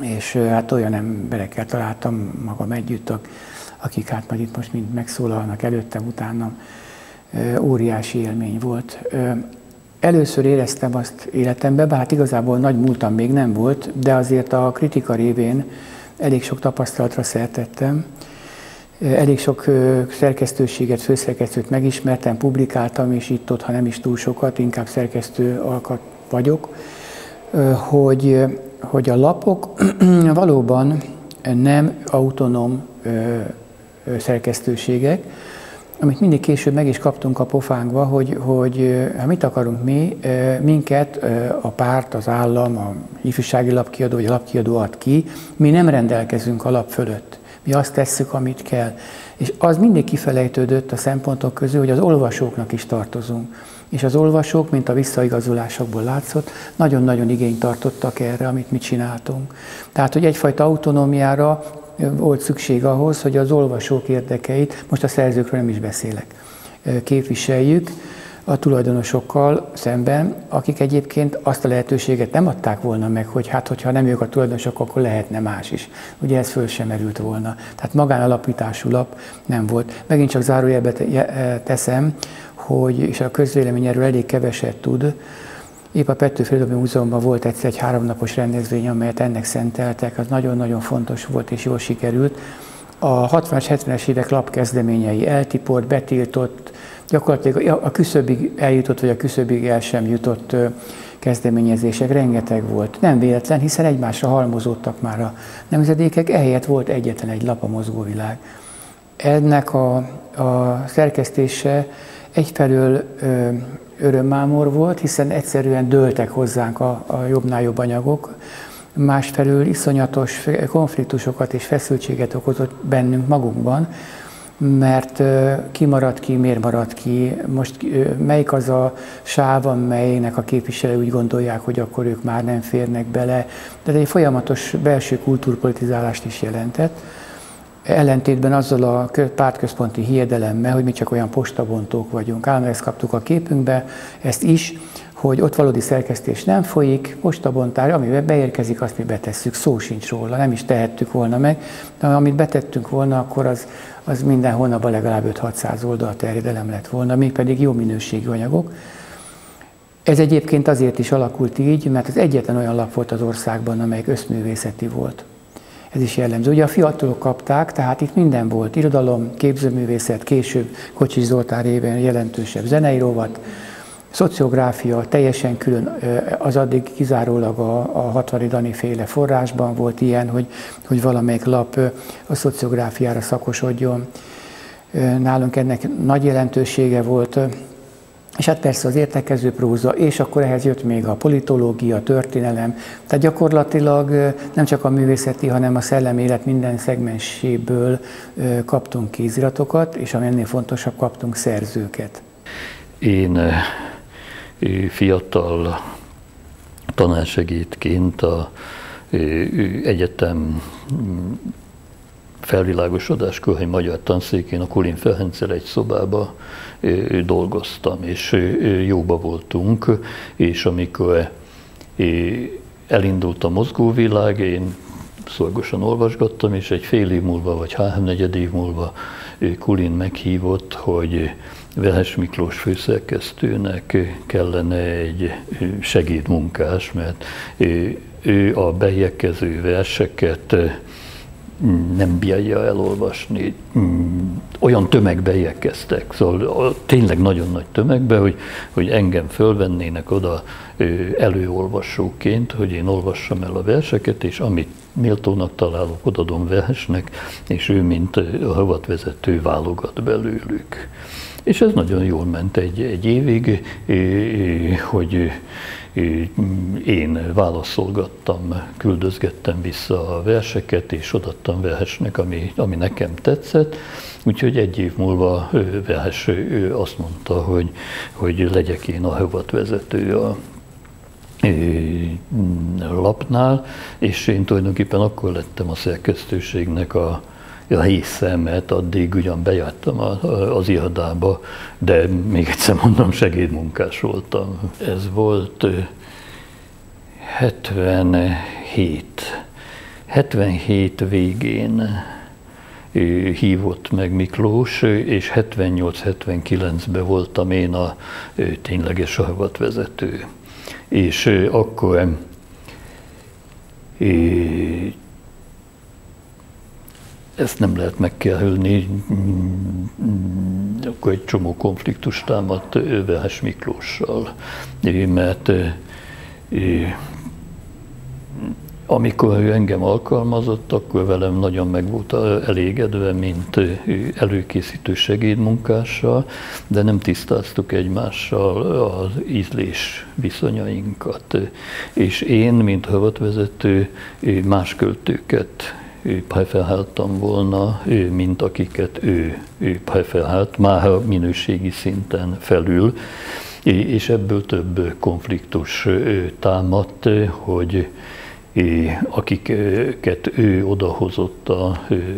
G: és hát olyan emberekkel találtam magam együtt, akik hát majd itt most mind megszólalnak előttem, utána óriási élmény volt. Először éreztem azt életemben, bár hát igazából nagy múltam még nem volt, de azért a kritika révén elég sok tapasztalatra szertettem, elég sok szerkesztőséget, főszerkesztőt megismertem, publikáltam, és itt-ott, ha nem is túl sokat, inkább szerkesztő alkat vagyok, hogy, hogy a lapok valóban nem autonóm szerkesztőségek, amit mindig később meg is kaptunk a pofánkba, hogy, hogy hát mit akarunk mi, minket a párt, az állam, a ifjúsági lapkiadó vagy a lapkiadó ad ki, mi nem rendelkezünk a lap fölött. Mi azt tesszük, amit kell. És az mindig kifelejtődött a szempontok közül, hogy az olvasóknak is tartozunk. És az olvasók, mint a visszaigazolásokból látszott, nagyon-nagyon igényt tartottak erre, amit mi csináltunk. Tehát, hogy egyfajta autonómiára volt szükség ahhoz, hogy az olvasók érdekeit, most a szerzőkről nem is beszélek, képviseljük a tulajdonosokkal szemben, akik egyébként azt a lehetőséget nem adták volna meg, hogy hát, hogyha nem ők a tulajdonosok, akkor lehetne más is. Ugye ez föl sem merült volna. Tehát magánalapítású lap nem volt. Megint csak zárójelbe teszem, hogy, és a közvélemény erről elég keveset tud, Épp a Petőfi Irodalmi Múzeumban volt egyszer egy háromnapos rendezvény, amelyet ennek szenteltek, az nagyon-nagyon fontos volt és jól sikerült. A 60-as, 70-es évek lapkezdeményei eltiport, betiltott, gyakorlatilag a küszöbig eljutott, vagy a küszöbig el sem jutott kezdeményezések rengeteg volt. Nem véletlen, hiszen egymásra halmozódtak már a nemzedékek, ehelyett volt egyetlen egy lap a mozgóvilág. Ennek a, a szerkesztése egyfelől ö, örömmámor volt, hiszen egyszerűen dőltek hozzánk a, a jobbnál jobb anyagok, másfelől iszonyatos konfliktusokat és feszültséget okozott bennünk magunkban, mert ki marad ki, miért marad ki, most melyik az a sáv, amelynek a képviselői úgy gondolják, hogy akkor ők már nem férnek bele. De egy folyamatos belső kultúrpolitizálást is jelentett ellentétben azzal a pártközponti hiedelemmel, hogy mi csak olyan postabontók vagyunk. Állandóan ezt kaptuk a képünkbe, ezt is, hogy ott valódi szerkesztés nem folyik, postabontár, amiben beérkezik, azt mi betesszük, szó sincs róla, nem is tehettük volna meg, de amit betettünk volna, akkor az, az minden hónapban legalább 5-600 oldal terjedelem lett volna, pedig jó minőségű anyagok. Ez egyébként azért is alakult így, mert az egyetlen olyan lap volt az országban, amelyik összművészeti volt. Ez is jellemző. Ugye a fiatalok kapták, tehát itt minden volt. Irodalom, képzőművészet, később Kocsis Zoltán révén jelentősebb zenei rovat, szociográfia teljesen külön, az addig kizárólag a, a Hatvari Dani féle forrásban volt ilyen, hogy, hogy valamelyik lap a szociográfiára szakosodjon. Nálunk ennek nagy jelentősége volt. És hát persze az értekező próza, és akkor ehhez jött még a politológia, a történelem. Tehát gyakorlatilag nem csak a művészeti, hanem a szellemi élet minden szegmenséből kaptunk kéziratokat, és ami ennél fontosabb, kaptunk szerzőket.
H: Én fiatal tanársegédként a egyetem felvilágosodáskor, hogy magyar tanszékén a Kulin Ferenccel egy szobába dolgoztam, és jóba voltunk, és amikor elindult a mozgóvilág, én szorgosan olvasgattam, és egy fél év múlva, vagy háromnegyed év múlva Kulin meghívott, hogy Vehes Miklós főszerkesztőnek kellene egy segédmunkás, mert ő a bejegyező verseket nem bírja elolvasni. Olyan tömegbe érkeztek, szóval tényleg nagyon nagy tömegbe, hogy, hogy engem fölvennének oda előolvasóként, hogy én olvassam el a verseket, és amit méltónak találok, odadom versnek, és ő, mint a havatvezető válogat belőlük. És ez nagyon jól ment egy, egy évig, hogy én válaszolgattam, küldözgettem vissza a verseket, és odattam Veresnek, ami, ami nekem tetszett. Úgyhogy egy év múlva Veres azt mondta, hogy, hogy legyek én a vezető a lapnál, és én tulajdonképpen akkor lettem a szerkesztőségnek a, a része, mert addig ugyan bejártam az irodába, de még egyszer mondom, segédmunkás voltam. Ez volt 77. 77 végén hívott meg Miklós, és 78-79-ben voltam én a tényleges vezető. És akkor ezt nem lehet megkerülni, akkor egy csomó konfliktus támadt Vehes Miklóssal, mert amikor ő engem alkalmazott, akkor velem nagyon meg volt elégedve, mint előkészítő segédmunkással, de nem tisztáztuk egymással az ízlés viszonyainkat. És én, mint havatvezető, más költőket preferáltam volna, mint akiket ő, ő preferált, már a minőségi szinten felül, és ebből több konfliktus támadt, hogy akiket ő odahozott az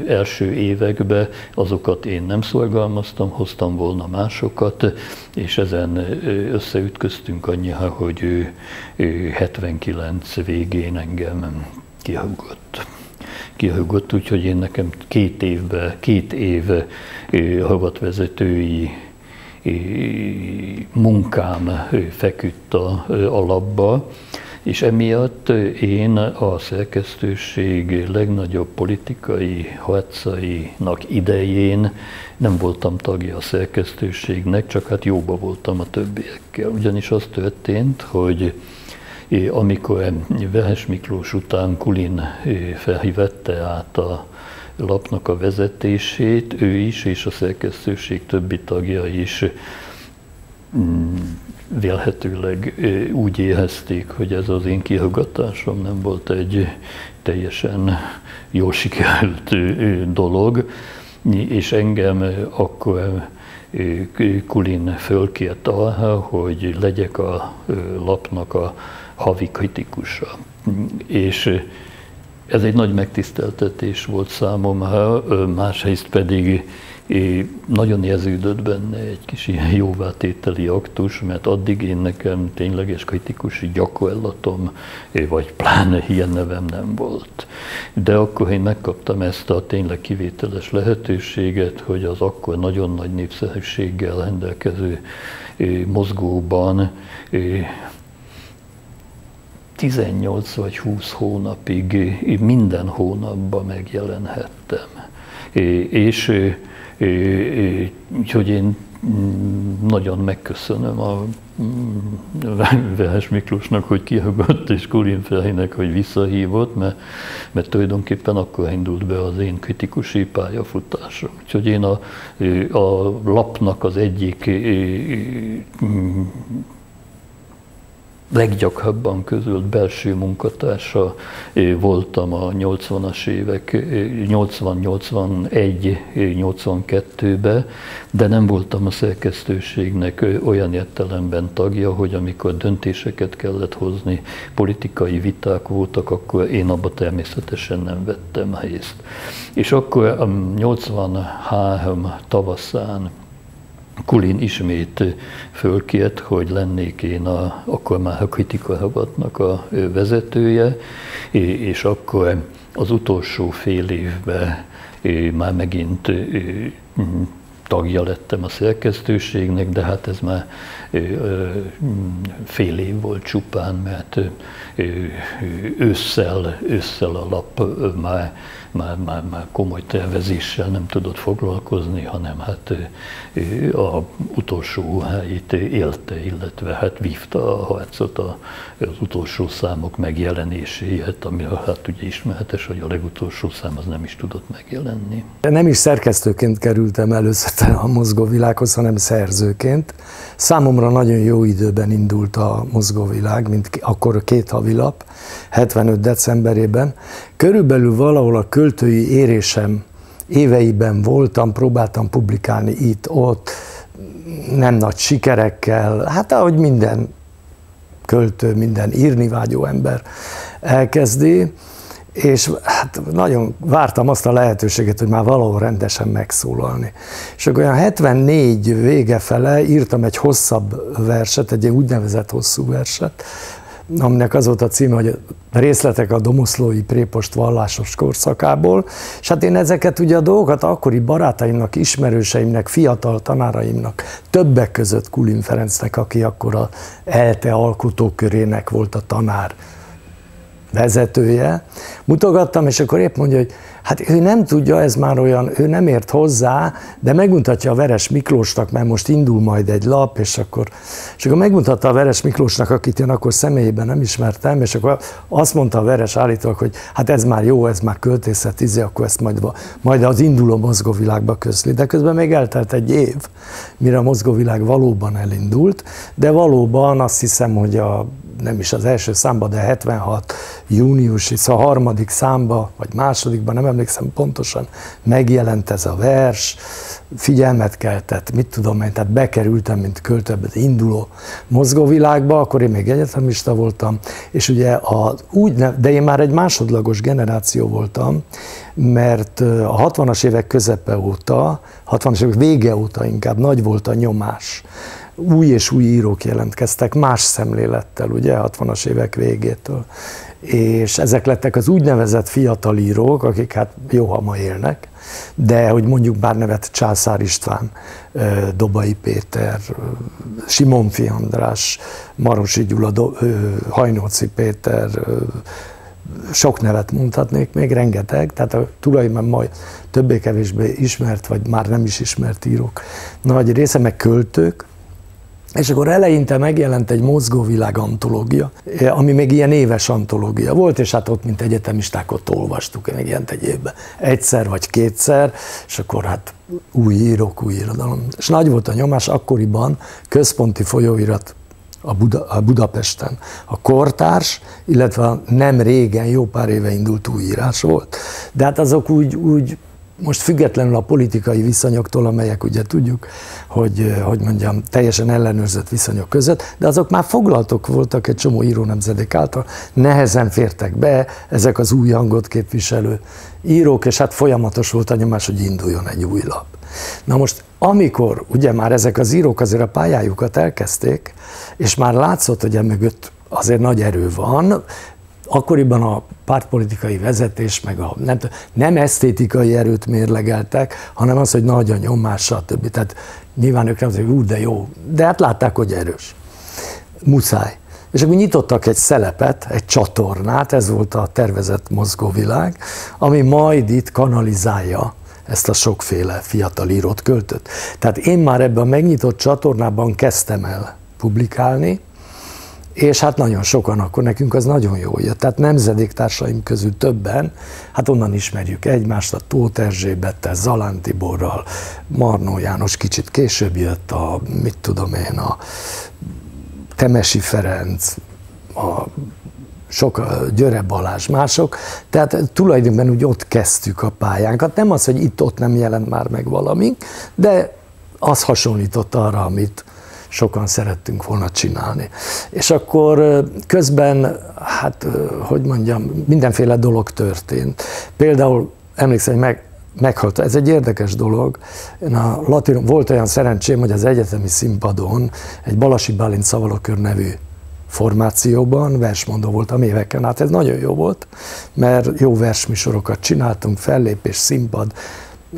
H: első évekbe, azokat én nem szorgalmaztam, hoztam volna másokat, és ezen összeütköztünk annyira, hogy ő, ő 79 végén engem kihugott kihugott, úgyhogy én nekem két évbe, két év havatvezetői munkám feküdt a, a labba, és emiatt én a szerkesztőség legnagyobb politikai harcainak idején nem voltam tagja a szerkesztőségnek, csak hát jóba voltam a többiekkel. Ugyanis az történt, hogy amikor Vehes Miklós után Kulin felhívette át a lapnak a vezetését, ő is és a szerkesztőség többi tagja is mm, vélhetőleg úgy érezték, hogy ez az én kihallgatásom nem volt egy teljesen jól sikerült dolog, és engem akkor Kulin fölkért arra, hogy legyek a lapnak a havi kritikusa. És ez egy nagy megtiszteltetés volt számomra, másrészt pedig nagyon érződött benne egy kis ilyen jóvátételi aktus, mert addig én nekem tényleges kritikusi gyakorlatom, vagy pláne ilyen nevem nem volt. De akkor én megkaptam ezt a tényleg kivételes lehetőséget, hogy az akkor nagyon nagy népszerűséggel rendelkező mozgóban 18 vagy 20 hónapig minden hónapban megjelenhettem. És úgyhogy én mm, nagyon megköszönöm a mm, Vehes Miklósnak, hogy kihagott, és Kulin Fejnek, hogy visszahívott, mert, mert tulajdonképpen akkor indult be az én kritikusi pályafutásom. Úgyhogy én a, a lapnak az egyik mm, leggyakrabban közült belső munkatársa voltam a 80-as évek, 80-81-82-ben, de nem voltam a szerkesztőségnek olyan értelemben tagja, hogy amikor döntéseket kellett hozni, politikai viták voltak, akkor én abba természetesen nem vettem részt. És akkor 83 tavaszán Kulin ismét fölkért, hogy lennék én a, akkor már a kritika a vezetője, és akkor az utolsó fél évben már megint tagja lettem a szerkesztőségnek, de hát ez már fél év volt csupán, mert ősszel, ősszel a lap már már, már, már komoly tervezéssel nem tudott foglalkozni, hanem hát a utolsó óháit élte, illetve hát vívta a harcot az utolsó számok megjelenéséért, ami hát ugye ismerhetes, hogy a legutolsó szám az nem is tudott megjelenni.
I: Nem is szerkesztőként kerültem először a mozgóvilághoz, hanem szerzőként. Számomra nagyon jó időben indult a mozgóvilág, mint akkor két havilap, 75 decemberében. Körülbelül valahol a költői érésem éveiben voltam, próbáltam publikálni itt-ott, nem nagy sikerekkel, hát ahogy minden költő, minden írni vágyó ember elkezdi, és hát nagyon vártam azt a lehetőséget, hogy már valahol rendesen megszólalni. És akkor olyan 74 vége fele írtam egy hosszabb verset, egy úgynevezett hosszú verset, aminek az volt a címe, hogy részletek a domoszlói prépost vallásos korszakából, és hát én ezeket ugye a dolgokat akkori barátaimnak, ismerőseimnek, fiatal tanáraimnak, többek között Kulin Ferencnek, aki akkor a ELTE alkotókörének volt a tanár vezetője, mutogattam, és akkor épp mondja, hogy Hát ő nem tudja, ez már olyan, ő nem ért hozzá, de megmutatja a Veres Miklósnak, mert most indul majd egy lap, és akkor, és akkor megmutatta a Veres Miklósnak, akit én akkor személyében nem ismertem, és akkor azt mondta a Veres állítólag, hogy hát ez már jó, ez már költészet, izé, akkor ezt majd, majd az induló mozgóvilágba közli. De közben még eltelt egy év, mire a mozgóvilág valóban elindult, de valóban azt hiszem, hogy a nem is az első számba, de 76 júniusi, szóval harmadik számba, vagy másodikban, nem emlékszem pontosan, megjelent ez a vers, figyelmet keltett, mit tudom én, tehát bekerültem, mint költőbe, induló mozgóvilágba, akkor én még egyetemista voltam, és ugye a, úgy, ne, de én már egy másodlagos generáció voltam, mert a 60-as évek közepe óta, 60-as évek vége óta inkább nagy volt a nyomás új és új írók jelentkeztek, más szemlélettel, ugye, 60-as évek végétől. És ezek lettek az úgynevezett fiatal írók, akik hát jó, ha ma élnek, de hogy mondjuk bár nevet Császár István, Dobai Péter, Simonfi András, Marosi Gyula, Hajnóci Péter, sok nevet mondhatnék, még rengeteg, tehát a tulajdonban majd többé-kevésbé ismert, vagy már nem is ismert írók nagy része, meg költők, és akkor eleinte megjelent egy mozgóvilág antológia, ami még ilyen éves antológia volt, és hát ott, mint egyetemisták, ott olvastuk, megjelent egy évben egyszer vagy kétszer, és akkor hát új írók, új irodalom. És nagy volt a nyomás, akkoriban központi folyóirat a, Buda, a Budapesten. A kortárs, illetve nem régen, jó pár éve indult újírás volt. De hát azok úgy, úgy most függetlenül a politikai viszonyoktól, amelyek ugye tudjuk, hogy, hogy mondjam, teljesen ellenőrzött viszonyok között, de azok már foglaltok voltak egy csomó író nemzedék által, nehezen fértek be ezek az új hangot képviselő írók, és hát folyamatos volt a nyomás, hogy induljon egy új lap. Na most, amikor ugye már ezek az írók azért a pályájukat elkezdték, és már látszott, hogy emögött azért nagy erő van, akkoriban a pártpolitikai vezetés, meg a nem, nem esztétikai erőt mérlegeltek, hanem az, hogy nagy a nyomás, stb. Tehát nyilván ők nem hogy úgy, de jó, de hát látták, hogy erős. Muszáj. És akkor nyitottak egy szelepet, egy csatornát, ez volt a tervezett mozgóvilág, ami majd itt kanalizálja ezt a sokféle fiatal írót költött. Tehát én már ebben a megnyitott csatornában kezdtem el publikálni, és hát nagyon sokan, akkor nekünk az nagyon jó jött. Tehát nemzedéktársaim közül többen, hát onnan ismerjük egymást, a Tóth Erzsébettel, Zalán Tiborral, Marnó János kicsit később jött, a, mit tudom én, a Temesi Ferenc, a sok Györe Balázs, mások, tehát tulajdonképpen úgy ott kezdtük a pályánkat. Nem az, hogy itt-ott nem jelent már meg valami, de az hasonlított arra, amit sokan szerettünk volna csinálni. És akkor közben, hát hogy mondjam, mindenféle dolog történt. Például emlékszem, hogy meg, meghalt. Ez egy érdekes dolog. A latin, volt olyan szerencsém, hogy az egyetemi színpadon egy Balasi Bálint szavalokör nevű formációban versmondó voltam éveken Hát Ez nagyon jó volt, mert jó versmisorokat csináltunk, fellépés, színpad,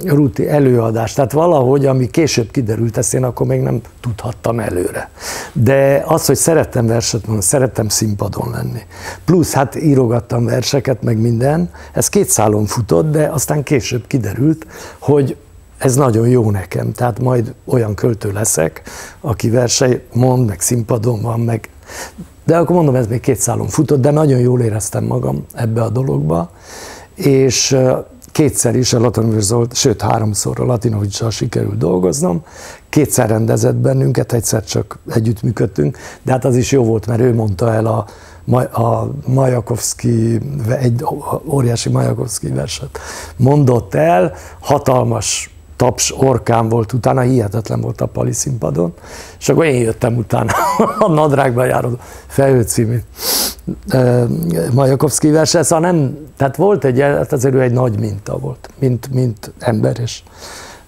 I: ruti előadás, tehát valahogy, ami később kiderült, ezt én akkor még nem tudhattam előre. De az, hogy szerettem verset mondani, szerettem színpadon lenni. Plusz hát írogattam verseket, meg minden, ez két szálon futott, de aztán később kiderült, hogy ez nagyon jó nekem, tehát majd olyan költő leszek, aki versei mond, meg színpadon van, meg de akkor mondom, ez még két szálon futott, de nagyon jól éreztem magam ebbe a dologba, és kétszer is a Latinovics Zolt, sőt háromszor a Latinovicsal sikerült dolgoznom, kétszer rendezett bennünket, egyszer csak együttműködtünk, de hát az is jó volt, mert ő mondta el a, a Majakovszki, egy óriási Majakovszki verset. Mondott el, hatalmas taps orkán volt utána, hihetetlen volt a Pali színpadon, és akkor én jöttem utána a nadrágba járó Fejő című Majakovszki verse, szóval nem, tehát volt egy, hát azért ő egy nagy minta volt, mint, mint ember és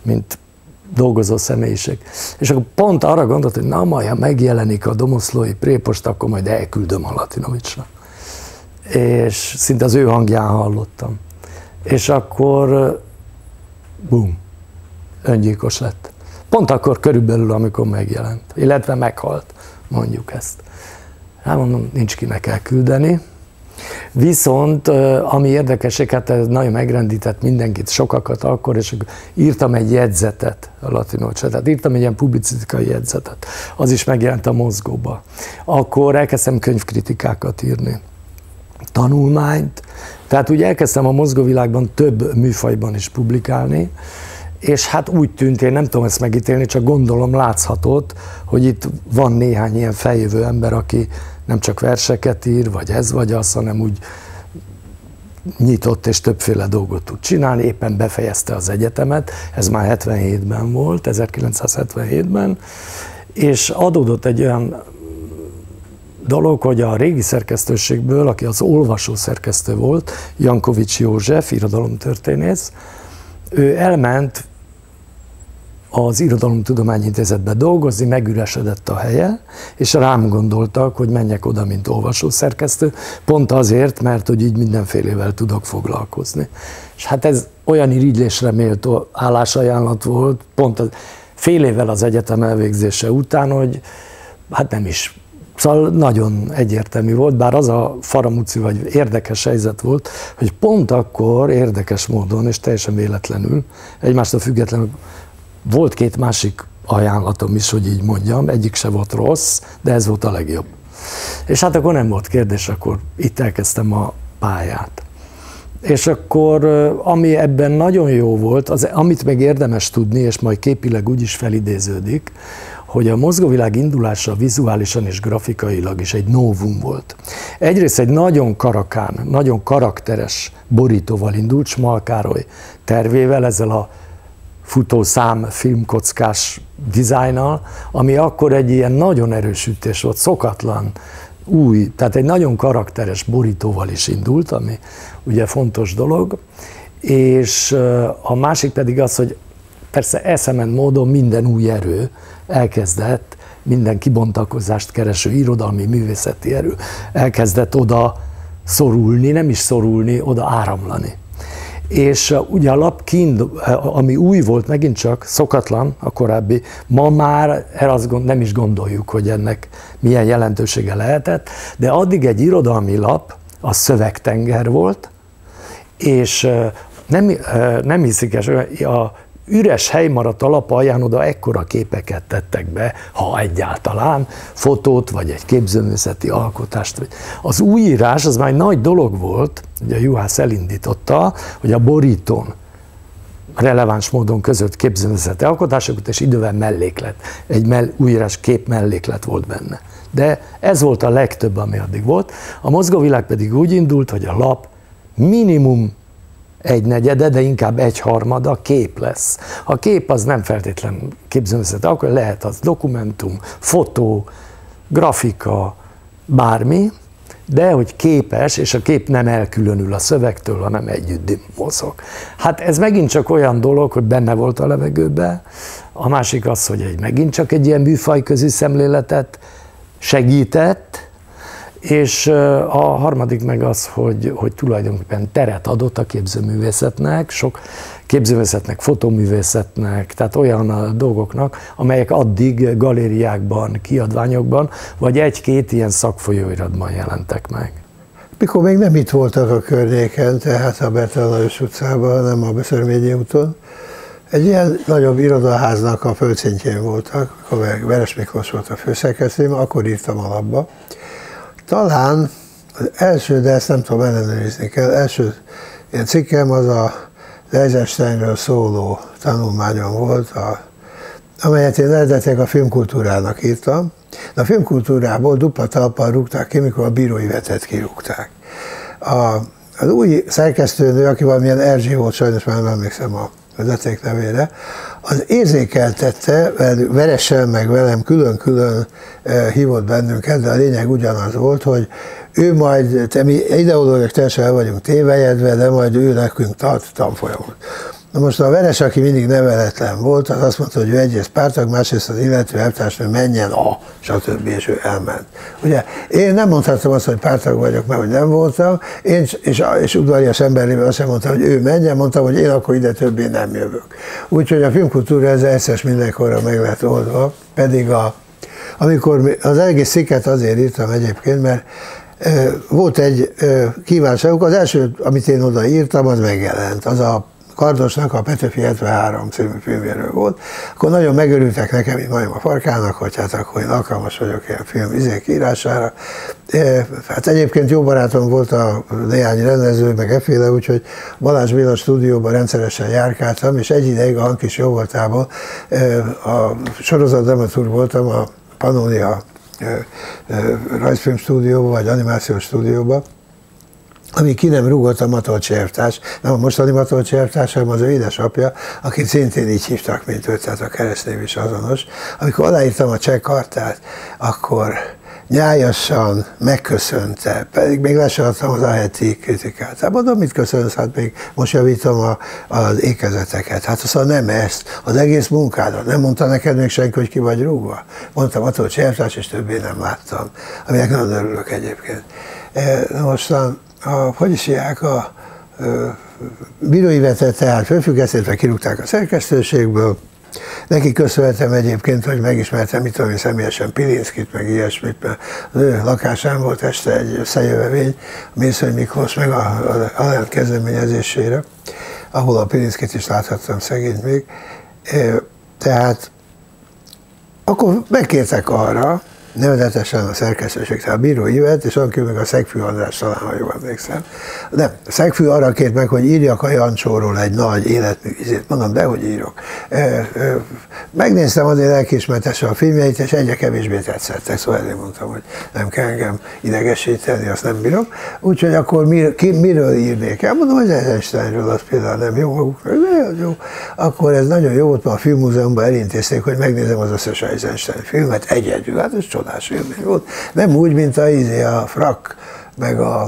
I: mint dolgozó személyiség. És akkor pont arra gondolt, hogy na majd, ha megjelenik a domoszlói prépost, akkor majd elküldöm a Latinovicsra. És szinte az ő hangján hallottam. És akkor bum, öngyilkos lett. Pont akkor körülbelül, amikor megjelent, illetve meghalt, mondjuk ezt. Hát mondom, nincs kinek elküldeni. Viszont, ami érdekesek, hát ez nagyon megrendített mindenkit, sokakat akkor, és írtam egy jegyzetet a latinolcsra, tehát írtam egy ilyen publicisztikai jegyzetet, az is megjelent a mozgóba. Akkor elkezdtem könyvkritikákat írni, tanulmányt, tehát úgy elkezdtem a mozgóvilágban több műfajban is publikálni, és hát úgy tűnt, én nem tudom ezt megítélni, csak gondolom láthatott, hogy itt van néhány ilyen feljövő ember, aki nem csak verseket ír, vagy ez vagy az, hanem úgy nyitott és többféle dolgot tud csinálni, éppen befejezte az egyetemet, ez már 77-ben volt, 1977-ben, és adódott egy olyan dolog, hogy a régi szerkesztőségből, aki az olvasó szerkesztő volt, Jankovics József, irodalomtörténész, ő elment az Irodalomtudományi Intézetbe dolgozni, megüresedett a helye, és rám gondoltak, hogy menjek oda, mint olvasószerkesztő, pont azért, mert hogy így mindenfélével tudok foglalkozni. És hát ez olyan irigylésre méltó állásajánlat volt, pont az, fél évvel az egyetem elvégzése után, hogy hát nem is Szóval nagyon egyértelmű volt, bár az a faramuci vagy érdekes helyzet volt, hogy pont akkor érdekes módon és teljesen véletlenül, egymástól függetlenül volt két másik ajánlatom is, hogy így mondjam, egyik se volt rossz, de ez volt a legjobb. És hát akkor nem volt kérdés, akkor itt elkezdtem a pályát. És akkor, ami ebben nagyon jó volt, az, amit meg érdemes tudni, és majd képileg úgy is felidéződik, hogy a mozgóvilág indulása vizuálisan és grafikailag is egy novum volt. Egyrészt egy nagyon karakán, nagyon karakteres borítóval indult, Smalkároly tervével, ezzel a futószám filmkockás dizájnnal, ami akkor egy ilyen nagyon erős ütés volt, szokatlan, új, tehát egy nagyon karakteres borítóval is indult, ami ugye fontos dolog, és a másik pedig az, hogy persze eszement módon minden új erő elkezdett, minden kibontakozást kereső irodalmi művészeti erő elkezdett oda szorulni, nem is szorulni, oda áramlani. És uh, ugye a lap kind, uh, ami új volt, megint csak szokatlan a korábbi, ma már azt nem is gondoljuk, hogy ennek milyen jelentősége lehetett, de addig egy irodalmi lap, a szövegtenger volt, és uh, nem, nem hiszik, a üres hely maradt a lap alján, oda ekkora képeket tettek be, ha egyáltalán, fotót, vagy egy képzőművészeti alkotást. Az újírás az már egy nagy dolog volt, ugye a Juhász elindította, hogy a borítón releváns módon között képzőművészeti alkotásokat, és idővel melléklet, egy mell, újírás kép melléklet volt benne. De ez volt a legtöbb, ami addig volt. A mozgóvilág pedig úgy indult, hogy a lap minimum egy negyede, de inkább egy harmada kép lesz. A kép az nem feltétlen képzőművészet, akkor lehet az dokumentum, fotó, grafika, bármi, de hogy képes, és a kép nem elkülönül a szövegtől, hanem együtt mozog. Hát ez megint csak olyan dolog, hogy benne volt a levegőbe, a másik az, hogy egy, megint csak egy ilyen műfajközi szemléletet segített, és a harmadik meg az, hogy, hogy tulajdonképpen teret adott a képzőművészetnek, sok képzőművészetnek, fotoművészetnek, tehát olyan dolgoknak, amelyek addig galériákban, kiadványokban, vagy egy-két ilyen szakfolyóiratban jelentek meg.
J: Mikor még nem itt voltak a környéken, tehát a Bertalan utcában, hanem a Beszörményi úton, egy ilyen nagyobb irodaháznak a földszintjén voltak, akkor Veres Miklós volt a főszerkesztőm, akkor írtam alapba, talán az első, de ezt nem tudom ellenőrizni kell, első ilyen cikkem az a Eisensteinről szóló tanulmányom volt, a, amelyet én eredetileg a filmkultúrának írtam. De a filmkultúrából dupla talpal rúgták ki, mikor a bírói vetet kirúgták. A, az új szerkesztőnő, aki valamilyen Erzsi volt, sajnos már nem emlékszem a vezeték nevére, az érzékeltette, Veressel meg velem külön-külön eh, hívott bennünket, de a lényeg ugyanaz volt, hogy ő majd, te mi ideológiak teljesen el vagyunk tévejedve, de majd ő nekünk tart tanfolyamot. Na most a Veres, aki mindig neveletlen volt, az azt mondta, hogy ő egyrészt pártag, másrészt az illető elvtársnő menjen a, stb. és ő elment. Ugye én nem mondhatom azt, hogy pártag vagyok, mert hogy nem voltam, én, és, és udvarias emberében azt sem mondtam, hogy ő menjen, mondtam, hogy én akkor ide többé nem jövök. Úgyhogy a filmkultúra ez egyszer mindenkorra meg lett oldva, pedig a, amikor az egész sziket azért írtam egyébként, mert volt egy kívánságuk, az első, amit én oda írtam, az megjelent, az a Kardosnak a Petőfi 73 című filmjéről volt, akkor nagyon megörültek nekem, mint majom a farkának, hogy hát akkor én alkalmas vagyok ilyen film izék írására. Hát egyébként jó barátom volt a néhány rendező, meg efféle, úgyhogy Balázs Béla stúdióban rendszeresen járkáltam, és egy ideig a Hankis jó voltából a sorozat dramaturg voltam a Pannonia rajzfilm stúdióba, vagy animációs stúdióba, ami ki nem rúgott a Matolcsi elvtárs, nem a mostani Matolcsi elvtárs, hanem az ő édesapja, akit szintén így hívtak, mint őt, tehát a keresztnév is azonos. Amikor aláírtam a cseh kartát, akkor nyájasan megköszönte, pedig még lesadtam az aheti kritikát. Hát mondom, mit köszönsz, hát még most javítom a, az ékezeteket. Hát azt mondja, nem ezt, az egész munkádat. Nem mondta neked még senki, hogy ki vagy rúgva. Mondtam, attól csertárs, és többé nem láttam. Aminek nagyon örülök egyébként. E, mostan a, hívják, a, a bírói vetet, tehát fölfüggesztve kirúgták a szerkesztőségből, Neki köszönhetem egyébként, hogy megismertem, mit tudom én személyesen Pilinszkit, meg ilyesmit, mert az ő lakásán volt este egy összejövevény, Mészöny Miklós meg a, a, a kezdeményezésére, ahol a Pilinszkit is láthattam szegényt még. Tehát akkor megkértek arra, nevezetesen a szerkesztőség, tehát a bíró jöhet, és annak meg a Szegfű András talán, ha jól emlékszem. Nem, Szegfű arra kért meg, hogy írjak a Jancsóról egy nagy életművizét. Mondom, de hogy írok. E, e, megnéztem azért lelkismertesen a filmjeit, és egyre kevésbé tetszettek, szóval ezért mondtam, hogy nem kell engem idegesíteni, azt nem bírom. Úgyhogy akkor mir, ki, miről írnék el? Mondom, hogy Eisensteinről az például nem jó magukra, de jó. Akkor ez nagyon jó volt, mert a filmmúzeumban elintézték, hogy megnézem az összes Eisenstein filmet egyedül. Hát ez csodás élmény volt. Nem úgy, mint a, izé, a frak, meg a,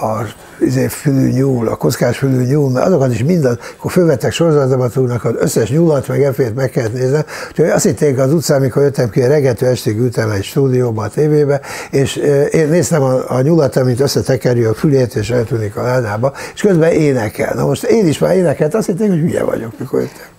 J: a izé, fülű nyúl, a kockás fülű nyúl, mert azokat is minden, akkor fölvettek sorozatdramatúrnak az összes nyúlat, meg effét meg kellett nézni. Úgyhogy azt hitték az utcán, amikor jöttem ki, reggeltől estig ültem egy stúdióba, a tévébe, és én néztem a, a nyulat, amit összetekerjük a fülét, és eltűnik a ládába, és közben énekel. Na most én is már énekelt, azt hitték, hogy hülye vagyok, mikor jöttem.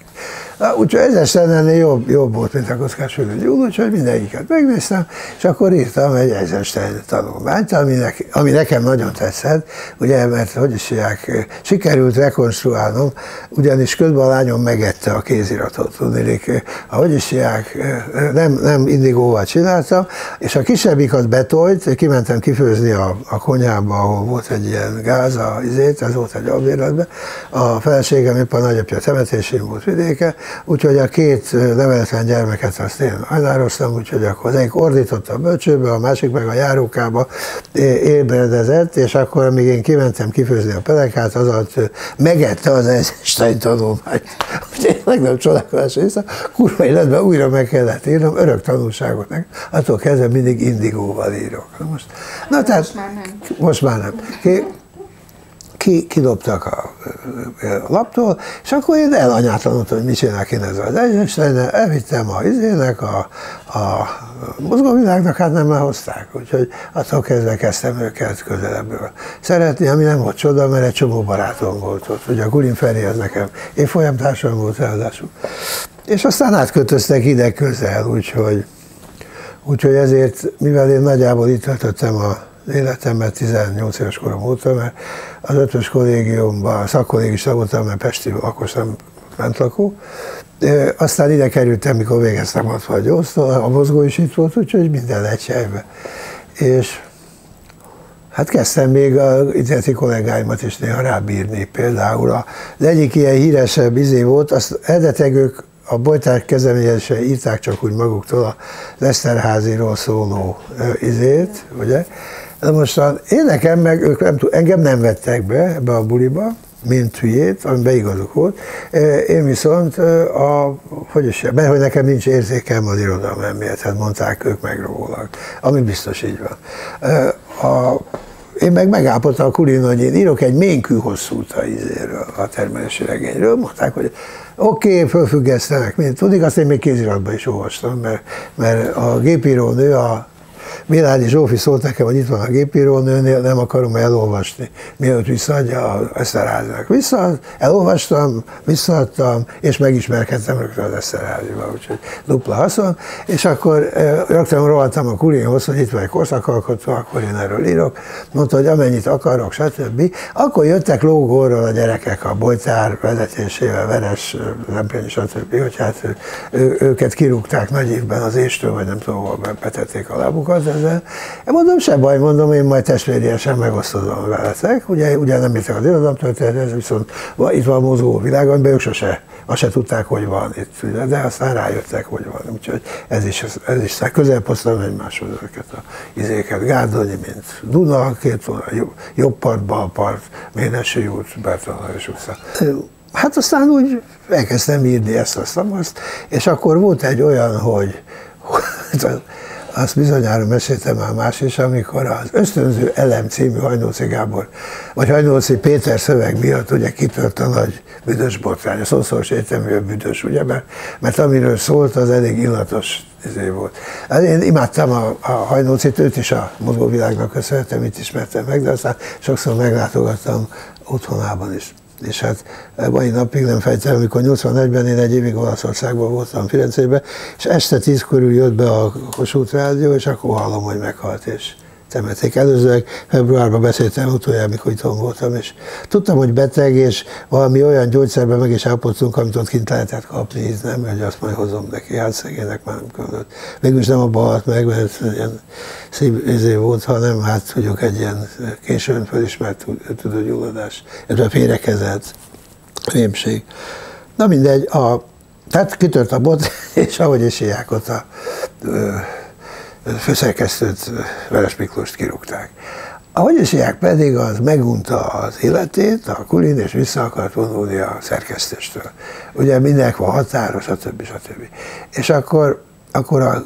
J: Na, úgyhogy ezesen ennél jobb, jobb volt, mint a kockás fölötti úgyhogy mindegyiket megnéztem, és akkor írtam egy Eisenstein tanulmányt, aminek, ami nekem nagyon tetszett, ugye, mert hogy is hívják, sikerült rekonstruálnom, ugyanis közben a lányom megette a kéziratot, tudnék, ahogy is hívják, nem, nem indigóval csináltam, és a kisebbikat betolt, kimentem kifőzni a, a konyhába, ahol volt egy ilyen gáz, a, izét, ez volt egy albérletben, a feleségem éppen a nagyapja temetésén volt vidéke, úgyhogy a két neveletlen gyermeket azt én ajnároztam, úgyhogy akkor az egyik ordított a bölcsőbe, a másik meg a járókába ébredezett, és akkor, amíg én kimentem kifőzni a pelekát, az alatt megette az Einstein tanulmányt. Úgyhogy legnagyobb csodálkozás része, kurva életben újra meg kellett írnom, örök tanulságot meg, attól kezdve mindig indigóval írok. Na most, na tehát, most már nem. Most már nem. Ki, ki, kidobtak a, a laptól, és akkor én elanyátlanultam, hogy mit csinálok én ezzel az Eisenstein, elvittem a izének, a, a mozgóvilágnak, hát nem hozták, úgyhogy attól kezdve kezdtem őket közelebbről szeretni, ami nem volt csoda, mert egy csomó barátom volt ott, ugye a Gulin Feri az nekem évfolyamtársam volt ráadásul. És aztán átköltöztek ide közel, úgyhogy, úgyhogy ezért, mivel én nagyjából itt töltöttem a életemben 18 éves korom óta, mert az ötös kollégiumban szakkollégista voltam, mert Pesti lakos nem lakó. Aztán ide kerültem, mikor végeztem 68 a mozgó is itt volt, úgyhogy minden egy helyben. És hát kezdtem még a üzleti kollégáimat is néha rábírni. Például az egyik ilyen híresebb izé volt, azt eredetileg ők a Bojtár kezdeményezése írták csak úgy maguktól a Leszterháziról szóló izét, ugye? De most én nekem meg, ők nem, engem nem vettek be ebbe a buliba, mint hülyét, ami beigazuk volt. Én viszont, a, hogy is, mert hogy nekem nincs érzékem az irodalom elmélet, hát mondták ők meg róla, ami biztos így van. A, én meg megállapodtam a kulin, hogy én írok egy ménkű hosszú a izéről, a termelési regényről. Mondták, hogy oké, okay, fölfüggesztenek, mint tudni, azt én még kéziratban is olvastam, mert, mert a gépíró nő a Miládi Zsófi szólt nekem, hogy itt van a gépírónőnél, nem akarom elolvasni, mielőtt visszaadja a Eszterházinak. Vissza, elolvastam, visszaadtam, és megismerkedtem rögtön az Eszterházival, úgyhogy dupla haszon, és akkor rögtön rohantam a kulinhoz, hogy itt van egy korszakalkotó, akkor én erről írok, mondta, hogy amennyit akarok, stb. Akkor jöttek lógóról a gyerekek a bolytár vezetésével, Veres, Lempényi, stb., hogy hát ő, őket kirúgták nagy évben az éstől, vagy nem tudom, betették a lábukat, ezzel. Én mondom, se baj, mondom, én majd testvériesen megosztozom veletek. Ugye, ugye nem értek az irodalomtörténet, viszont itt van a mozgó világ, amiben ők sose, azt se tudták, hogy van itt, de aztán rájöttek, hogy van. Úgyhogy ez is, ez is közelebb hoztam egymáshoz ezeket a izéket. Gárdonyi, mint Duna, két óra, jobb, part, bal part, Ménesi út, Bertalan utca. Hát aztán úgy elkezdtem írni ezt, azt, azt, és akkor volt egy olyan, hogy azt bizonyára meséltem már más is, amikor az Ösztönző Elem című Hajnóci Gábor, vagy Hajnóci Péter szöveg miatt ugye kitört a nagy büdös botrány, a szószoros értelmű büdös, ugye, mert, mert amiről szólt, az elég illatos izé volt. Hát én imádtam a, a Hajnócit, őt is a mozgóvilágnak köszönhetem, itt ismertem meg, de aztán sokszor meglátogattam otthonában is és hát mai napig nem fejtem, amikor 81-ben én egy évig Olaszországban voltam Firenzében, és este tíz körül jött be a Kossuth Rádió, és akkor hallom, hogy meghalt, és temették. Előzőleg februárban beszéltem utoljára, amikor itthon voltam, és tudtam, hogy beteg, és valami olyan gyógyszerben meg is állapodtunk, amit ott kint lehetett kapni, nem, hogy azt majd hozom neki, hát szegénynek már nem küldött. Végülis nem a halt meg, mert ilyen szív izé volt, hanem hát tudjuk egy ilyen későn felismert tudógyulladás, illetve félrekezelt rémség. Na mindegy, a, tehát kitört a bot, és ahogy is hívják ott a főszerkesztőt, Veres Miklóst kirúgták. A Hagyosiák pedig az megunta az életét, a kulin, és vissza akart vonulni a szerkesztéstől. Ugye mindenek van határos, stb. stb. És akkor, akkor a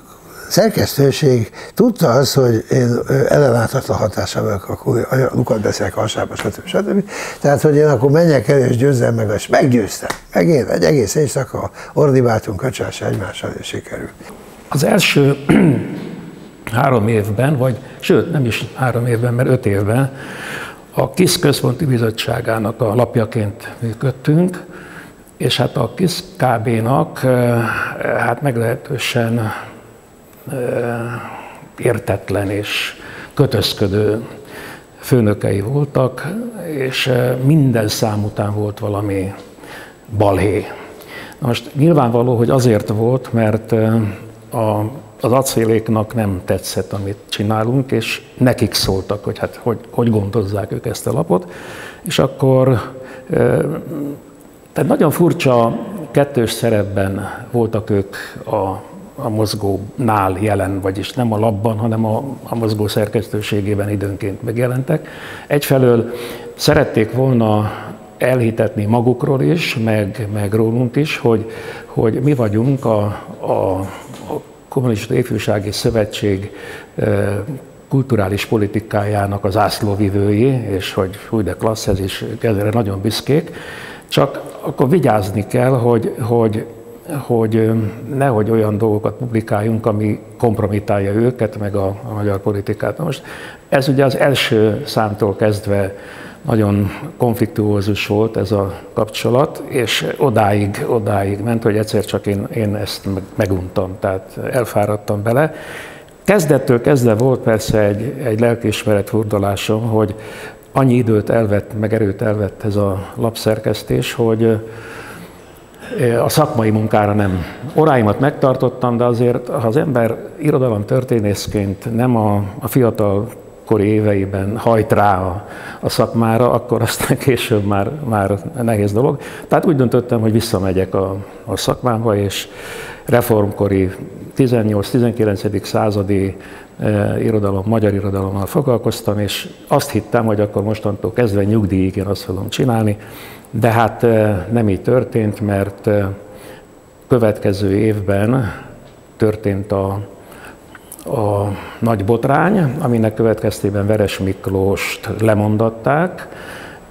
J: szerkesztőség tudta azt, hogy én ellenáltatlan hatása vagyok, akkor lukat beszélek hasába, stb. stb. Tehát, hogy én akkor menjek el és győzzem meg, és meggyőztem. Meg én egy egész éjszaka ordibáltunk kacsás egymással, és sikerült.
A: Az első három évben, vagy sőt, nem is három évben, mert öt évben a KISZ Központi Bizottságának a lapjaként működtünk, és hát a KISZ KB-nak hát meglehetősen értetlen és kötözködő főnökei voltak, és minden szám után volt valami balhé. Most nyilvánvaló, hogy azért volt, mert a, az acéléknak nem tetszett, amit csinálunk, és nekik szóltak, hogy hát hogy, hogy gondozzák ők ezt a lapot, és akkor tehát nagyon furcsa kettős szerepben voltak ők a, a mozgónál jelen, vagyis nem a labban, hanem a, a mozgó szerkesztőségében időnként megjelentek. Egyfelől szerették volna elhitetni magukról is, meg, meg rólunk is, hogy, hogy mi vagyunk a, a, Kommunista Ifjúsági Szövetség kulturális politikájának az ászlóvivői, és hogy úgy de klassz ez is, ezre nagyon büszkék. Csak akkor vigyázni kell, hogy, hogy, hogy nehogy olyan dolgokat publikáljunk, ami kompromitálja őket, meg a, a magyar politikát. Most ez ugye az első számtól kezdve nagyon konfliktuózus volt ez a kapcsolat, és odáig, odáig ment, hogy egyszer csak én, én ezt meguntam, tehát elfáradtam bele. Kezdettől kezdve volt persze egy, egy lelkiismeret furdalásom, hogy annyi időt elvett, meg erőt elvett ez a lapszerkesztés, hogy a szakmai munkára nem. Oráimat megtartottam, de azért, ha az ember irodalom történészként nem a, a fiatal kori éveiben hajt rá a, a szakmára, akkor aztán később már, már nehéz dolog. Tehát úgy döntöttem, hogy visszamegyek a, a szakmába, és reformkori 18-19. századi e, irodalom, magyar irodalommal foglalkoztam, és azt hittem, hogy akkor mostantól kezdve nyugdíjig én azt fogom csinálni, de hát e, nem így történt, mert e, következő évben történt a a nagy botrány, aminek következtében Veres Miklóst lemondatták,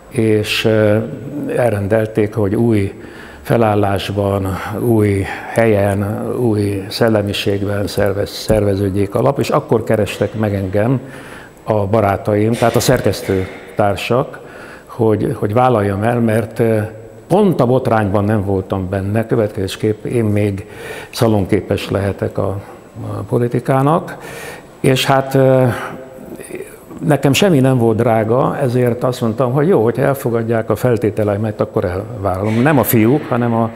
A: és elrendelték, hogy új felállásban, új helyen, új szellemiségben szervez, szerveződjék a lap, és akkor kerestek meg engem a barátaim, tehát a szerkesztő társak, hogy, hogy vállaljam el, mert pont a botrányban nem voltam benne, következésképp én még szalonképes lehetek a politikának, és hát nekem semmi nem volt drága, ezért azt mondtam, hogy jó, hogy elfogadják a feltételeimet, akkor elvállalom. Nem a fiúk, hanem a,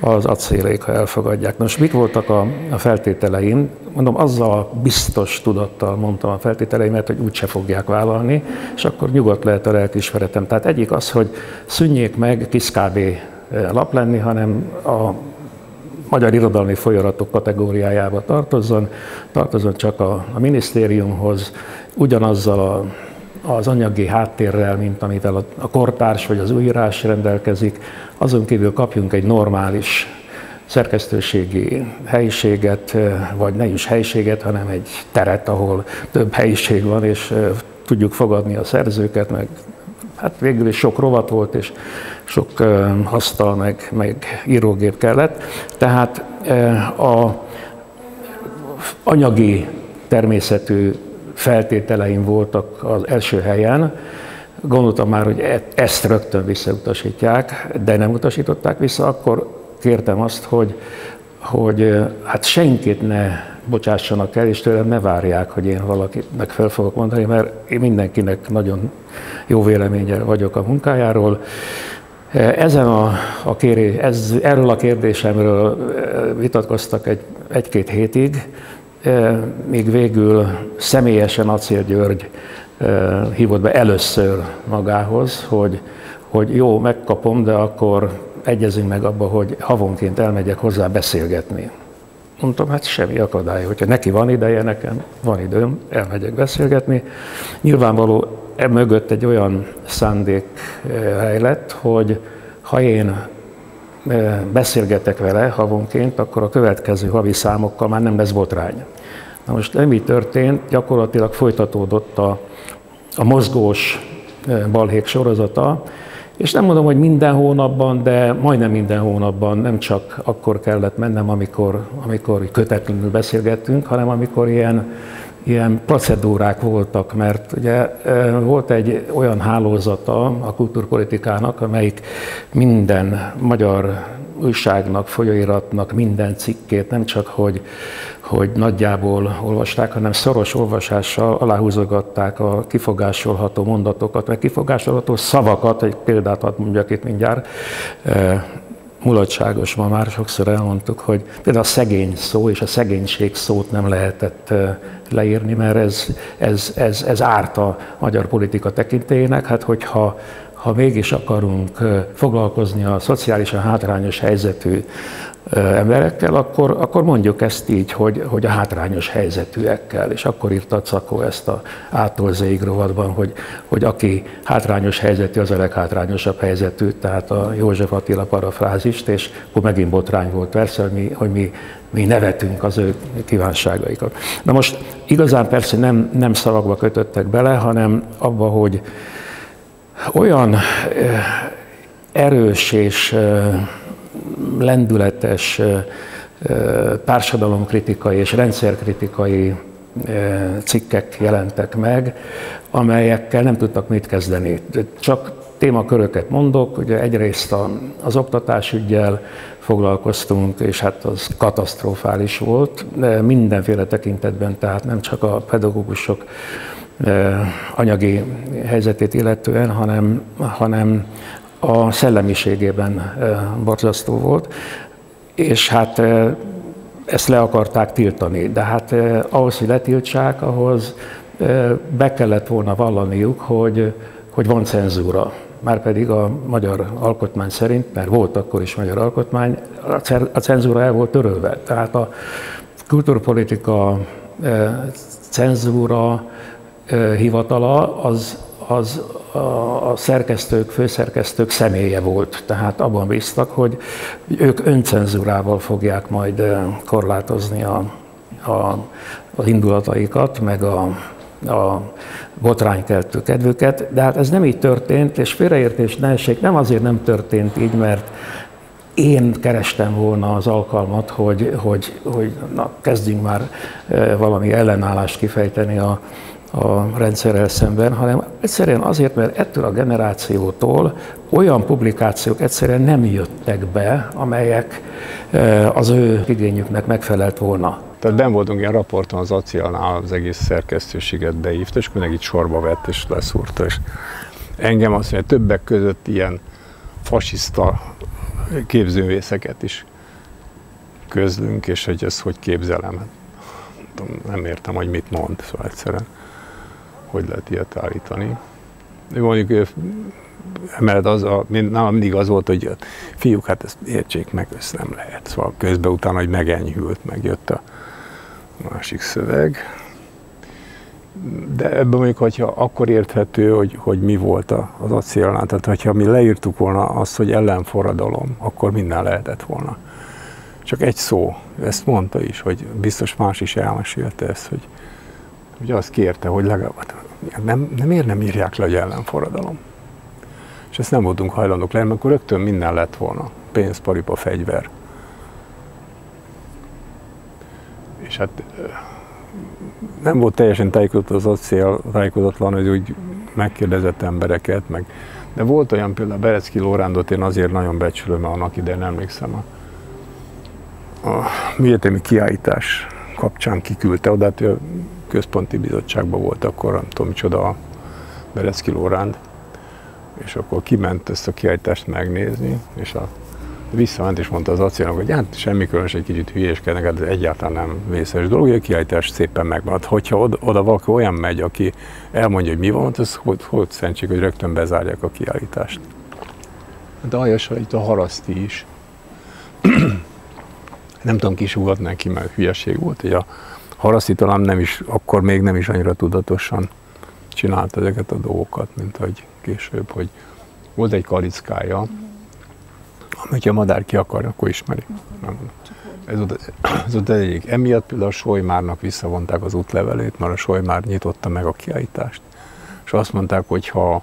A: az acélék, ha elfogadják. Nos, mik voltak a, a feltételeim? Mondom, azzal a biztos tudattal mondtam a feltételeimet, hogy úgyse fogják vállalni, és akkor nyugodt lehet a lelkismeretem. Tehát egyik az, hogy szűnjék meg kiszkábé lap lenni, hanem a magyar irodalmi folyaratok kategóriájába tartozzon, tartozzon csak a, a minisztériumhoz, ugyanazzal a, az anyagi háttérrel, mint amivel a, a kortárs vagy az újírás rendelkezik, azon kívül kapjunk egy normális szerkesztőségi helyiséget, vagy ne is helyiséget, hanem egy teret, ahol több helyiség van, és tudjuk fogadni a szerzőket, meg hát végül is sok rovat volt, és sok asztal, meg, meg írógép kellett. Tehát a anyagi természetű feltételeim voltak az első helyen. Gondoltam már, hogy e-, ezt rögtön visszautasítják, de nem utasították vissza, akkor kértem azt, hogy, hogy hát senkit ne bocsássanak el, és tőlem ne várják, hogy én valakinek fel fogok mondani, mert én mindenkinek nagyon jó véleménye vagyok a munkájáról. Ezen a, a kérés, ez, erről a kérdésemről vitatkoztak egy, egy-két hétig, még végül személyesen Acél György hívott be először magához, hogy, hogy jó, megkapom, de akkor egyezünk meg abba, hogy havonként elmegyek hozzá beszélgetni. Mondtam, hát semmi akadály, hogyha neki van ideje, nekem van időm, elmegyek beszélgetni. Nyilvánvaló e mögött egy olyan szándék lett, hogy ha én beszélgetek vele havonként, akkor a következő havi számokkal már nem lesz botrány. Na most így történt, gyakorlatilag folytatódott a, a mozgós balhék sorozata, és nem mondom, hogy minden hónapban, de majdnem minden hónapban nem csak akkor kellett mennem, amikor, amikor kötetlenül beszélgettünk, hanem amikor ilyen ilyen procedúrák voltak, mert ugye volt egy olyan hálózata a kultúrpolitikának, amelyik minden magyar újságnak, folyóiratnak minden cikkét nem csak, hogy, hogy nagyjából olvasták, hanem szoros olvasással aláhúzogatták a kifogásolható mondatokat, meg kifogásolható szavakat, egy példát ad mondjak itt mindjárt, mulatságos ma már, sokszor elmondtuk, hogy például a szegény szó és a szegénység szót nem lehetett leírni, mert ez, ez, ez, ez árt a magyar politika tekintélyének. Hát hogyha ha mégis akarunk foglalkozni a szociálisan hátrányos helyzetű emberekkel, akkor, akkor mondjuk ezt így, hogy, hogy a hátrányos helyzetűekkel. És akkor írta Cakó ezt a ától rovatban, hogy, hogy aki hátrányos helyzetű, az a leghátrányosabb helyzetű, tehát a József Attila parafrázist, és akkor megint botrány volt persze, hogy mi, hogy mi, mi nevetünk az ő kívánságaikat. Na most igazán persze nem, nem szavakba kötöttek bele, hanem abba, hogy olyan erős és lendületes társadalomkritikai és rendszerkritikai cikkek jelentek meg, amelyekkel nem tudtak mit kezdeni. Csak témaköröket mondok, ugye egyrészt az oktatásügyel foglalkoztunk, és hát az katasztrofális volt, de mindenféle tekintetben, tehát nem csak a pedagógusok anyagi helyzetét illetően, hanem, hanem a szellemiségében borzasztó volt, és hát ezt le akarták tiltani. De hát ahhoz, hogy letiltsák, ahhoz be kellett volna vallaniuk, hogy, hogy van cenzúra. Márpedig a magyar alkotmány szerint, mert volt akkor is magyar alkotmány, a cenzúra el volt törölve. Tehát a kulturpolitika cenzúra hivatala az, az a szerkesztők, főszerkesztők személye volt. Tehát abban bíztak, hogy ők öncenzúrával fogják majd korlátozni a, a, az indulataikat, meg a, a botránykeltő kedvüket, de hát ez nem így történt, és félreértés ne essék, nem azért nem történt így, mert én kerestem volna az alkalmat, hogy, hogy, hogy na, kezdjünk már valami ellenállást kifejteni a, a rendszerrel szemben, hanem egyszerűen azért, mert ettől a generációtól olyan publikációk egyszerűen nem jöttek be, amelyek e, az ő igényüknek megfelelt volna.
K: Tehát ben voltunk ilyen raporton az Acialnál, az egész szerkesztőséget beívta, és mindenki sorba vett és leszúrta, és engem azt mondja, többek között ilyen fasiszta képzővészeket is közlünk, és hogy ezt hogy képzelem. Nem értem, hogy mit mond, szóval egyszerűen hogy lehet ilyet állítani. Mondjuk emellett az a, nálam mindig az volt, hogy fiúk, hát ezt értsék meg, ezt nem lehet. Szóval közben utána, hogy megenyhült, megjött a másik szöveg. De ebben mondjuk, hogyha akkor érthető, hogy, hogy mi volt az acélnál, tehát hogyha mi leírtuk volna azt, hogy ellenforradalom, akkor minden lehetett volna. Csak egy szó, ezt mondta is, hogy biztos más is elmesélte ezt, hogy ugye azt kérte, hogy legalább hát nem, nem miért nem írják le, hogy ellenforradalom. És ezt nem voltunk hajlandók lenni, akkor rögtön minden lett volna. Pénz, paripa, fegyver. És hát nem volt teljesen tájékozott az acél, tájékozatlan, hogy úgy megkérdezett embereket, meg de volt olyan például Berecki Lórándot én azért nagyon becsülöm, mert annak idején emlékszem a, a műegyetemi kiállítás kapcsán kiküldte oda, hát központi bizottságban volt akkor, nem tudom micsoda, a Bereszki Lóránd, és akkor kiment ezt a kiállítást megnézni, és a visszament és mondta az acélnak, hogy hát semmi különös, egy kicsit hülyéskednek, hát ez egyáltalán nem vészes dolog, a kiállítás szépen megmaradt. Hogyha oda, oda valaki olyan megy, aki elmondja, hogy mi van, az hogy, hogy szentség, hogy rögtön bezárják a kiállítást. De aljasra itt a haraszti is. nem tudom, kisúgat neki, mert hülyeség volt, hogy a Haraszti talán nem is, akkor még nem is annyira tudatosan csinálta ezeket a dolgokat, mint hogy később, hogy volt egy kalickája, amit a madár ki akar, akkor ismeri. Nem. Ez volt, ez volt egyik. Emiatt például a Solymárnak visszavonták az útlevelét, mert a Solymár nyitotta meg a kiállítást. És azt mondták, hogy ha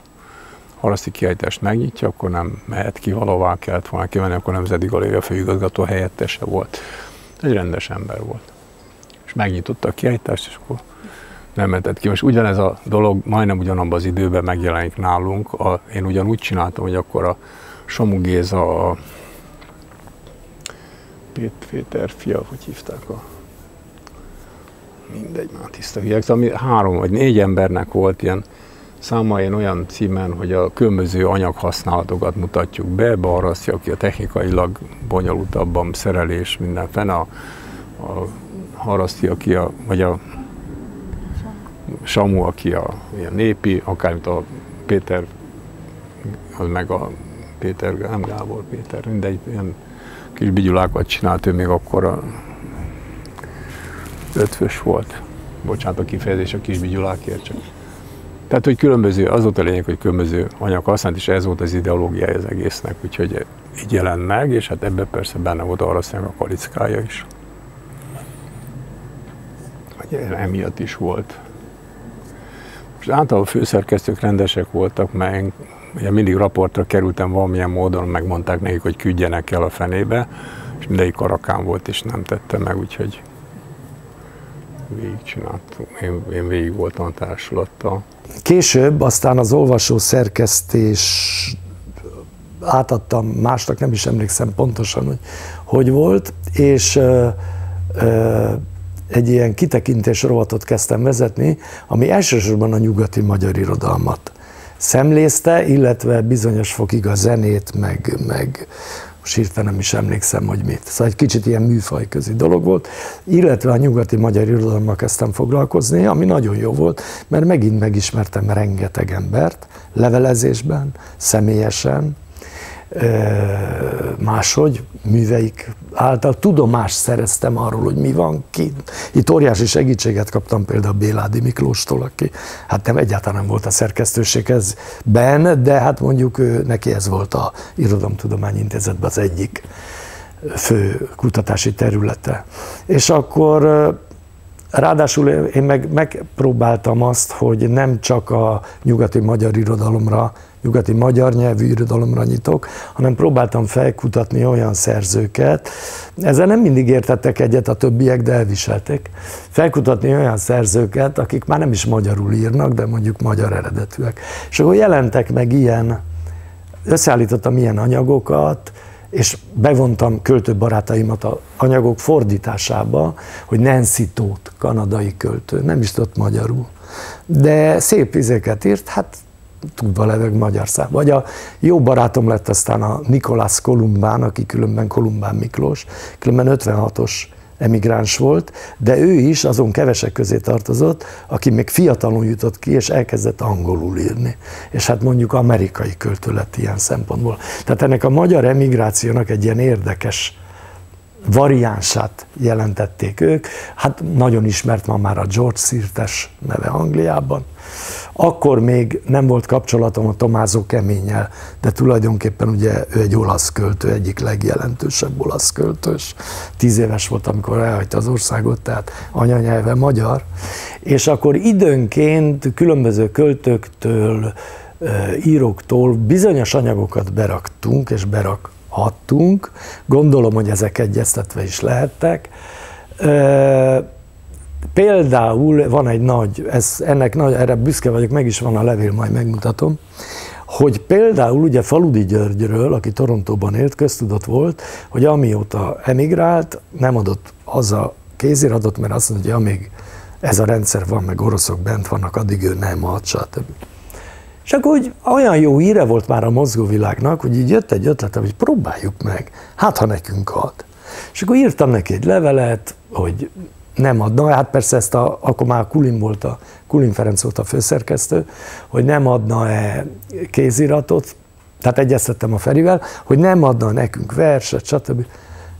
K: haraszti kiállítást megnyitja, akkor nem mehet ki, valahová kellett volna kimenni, akkor Nemzeti Galéria főigazgató helyettese volt. Egy rendes ember volt és megnyitotta a kiállítást, és akkor nem mentett ki. Most ugyanez a dolog majdnem ugyanabban az időben megjelenik nálunk. A, én ugyanúgy csináltam, hogy akkor a Samu Géza, a Péter fia, hogy hívták a mindegy, már tiszta hülyek, ami három vagy négy embernek volt ilyen én olyan címen, hogy a különböző anyaghasználatokat mutatjuk be, Barrasztja, aki a technikailag bonyolultabban szerelés, minden fene, a, a Haraszti, aki a, vagy a Samu, aki a ilyen népi, akár mint a Péter, az meg a Péter, nem Gábor Péter, mindegy, ilyen kis bigyulákat csinált, ő még akkor a ötvös volt. Bocsánat a kifejezés a kis bigyulákért, csak tehát, hogy különböző, az volt a lényeg, hogy különböző anyag használt, és ez volt az ideológiája az egésznek, úgyhogy így jelent meg, és hát ebben persze benne volt a a kalickája is. Emiatt is volt. Most általában főszerkesztők rendesek voltak, mert ugye mindig raportra kerültem valamilyen módon, megmondták nekik, hogy küldjenek el a fenébe, és mindegyik karakán volt, és nem tette meg, úgyhogy végigcsináltam. Én, én végig voltam a társulattal.
I: Később aztán az olvasó szerkesztés átadtam másnak, nem is emlékszem pontosan, hogy hogy volt, és ö, ö, egy ilyen kitekintés rovatot kezdtem vezetni, ami elsősorban a nyugati magyar irodalmat szemlézte, illetve bizonyos fokig a zenét, meg, meg most hirtelen nem is emlékszem, hogy mit. Szóval egy kicsit ilyen műfajközi dolog volt, illetve a nyugati magyar irodalommal kezdtem foglalkozni, ami nagyon jó volt, mert megint megismertem rengeteg embert, levelezésben, személyesen, máshogy, műveik által tudomást szereztem arról, hogy mi van kint. Itt óriási segítséget kaptam például Béládi Miklóstól, aki hát nem egyáltalán nem volt a szerkesztőségezben, de hát mondjuk ő, neki ez volt a Irodalomtudományi Intézetben az egyik fő kutatási területe. És akkor Ráadásul én meg megpróbáltam azt, hogy nem csak a nyugati magyar irodalomra nyugati magyar nyelvű irodalomra nyitok, hanem próbáltam felkutatni olyan szerzőket, ezzel nem mindig értettek egyet a többiek, de elviselték. Felkutatni olyan szerzőket, akik már nem is magyarul írnak, de mondjuk magyar eredetűek. És akkor jelentek meg ilyen, összeállítottam ilyen anyagokat, és bevontam költőbarátaimat a anyagok fordításába, hogy Nancy Tóth, kanadai költő, nem is tudott magyarul. De szép izéket írt, hát tudva leveg magyar szám. Vagy a jó barátom lett aztán a Nikolász Kolumbán, aki különben Kolumbán Miklós, különben 56-os emigráns volt, de ő is azon kevesek közé tartozott, aki még fiatalon jutott ki, és elkezdett angolul írni. És hát mondjuk amerikai költő lett ilyen szempontból. Tehát ennek a magyar emigrációnak egy ilyen érdekes variánsát jelentették ők. Hát nagyon ismert ma már a George Sirtes neve Angliában. Akkor még nem volt kapcsolatom a Tomázó Keménnyel, de tulajdonképpen ugye ő egy olasz költő, egyik legjelentősebb olasz költős. Tíz éves volt, amikor elhagyta az országot, tehát anyanyelve magyar. És akkor időnként különböző költőktől, íróktól bizonyos anyagokat beraktunk, és berakhattunk. Gondolom, hogy ezek egyeztetve is lehettek Például van egy nagy, ez, ennek nagy, erre büszke vagyok, meg is van a levél, majd megmutatom, hogy például ugye Faludi Györgyről, aki Torontóban élt, köztudott volt, hogy amióta emigrált, nem adott az a kéziratot, mert azt mondja, hogy amíg ez a rendszer van, meg oroszok bent vannak, addig ő nem ad, stb. És akkor hogy olyan jó íre volt már a mozgóvilágnak, hogy így jött egy ötlet, hogy próbáljuk meg, hát ha nekünk ad. És akkor írtam neki egy levelet, hogy nem adna, hát persze ezt a, akkor már Kulin volt a, Kulin Ferenc volt a főszerkesztő, hogy nem adna-e kéziratot, tehát egyeztettem a Ferivel, hogy nem adna nekünk verset, stb.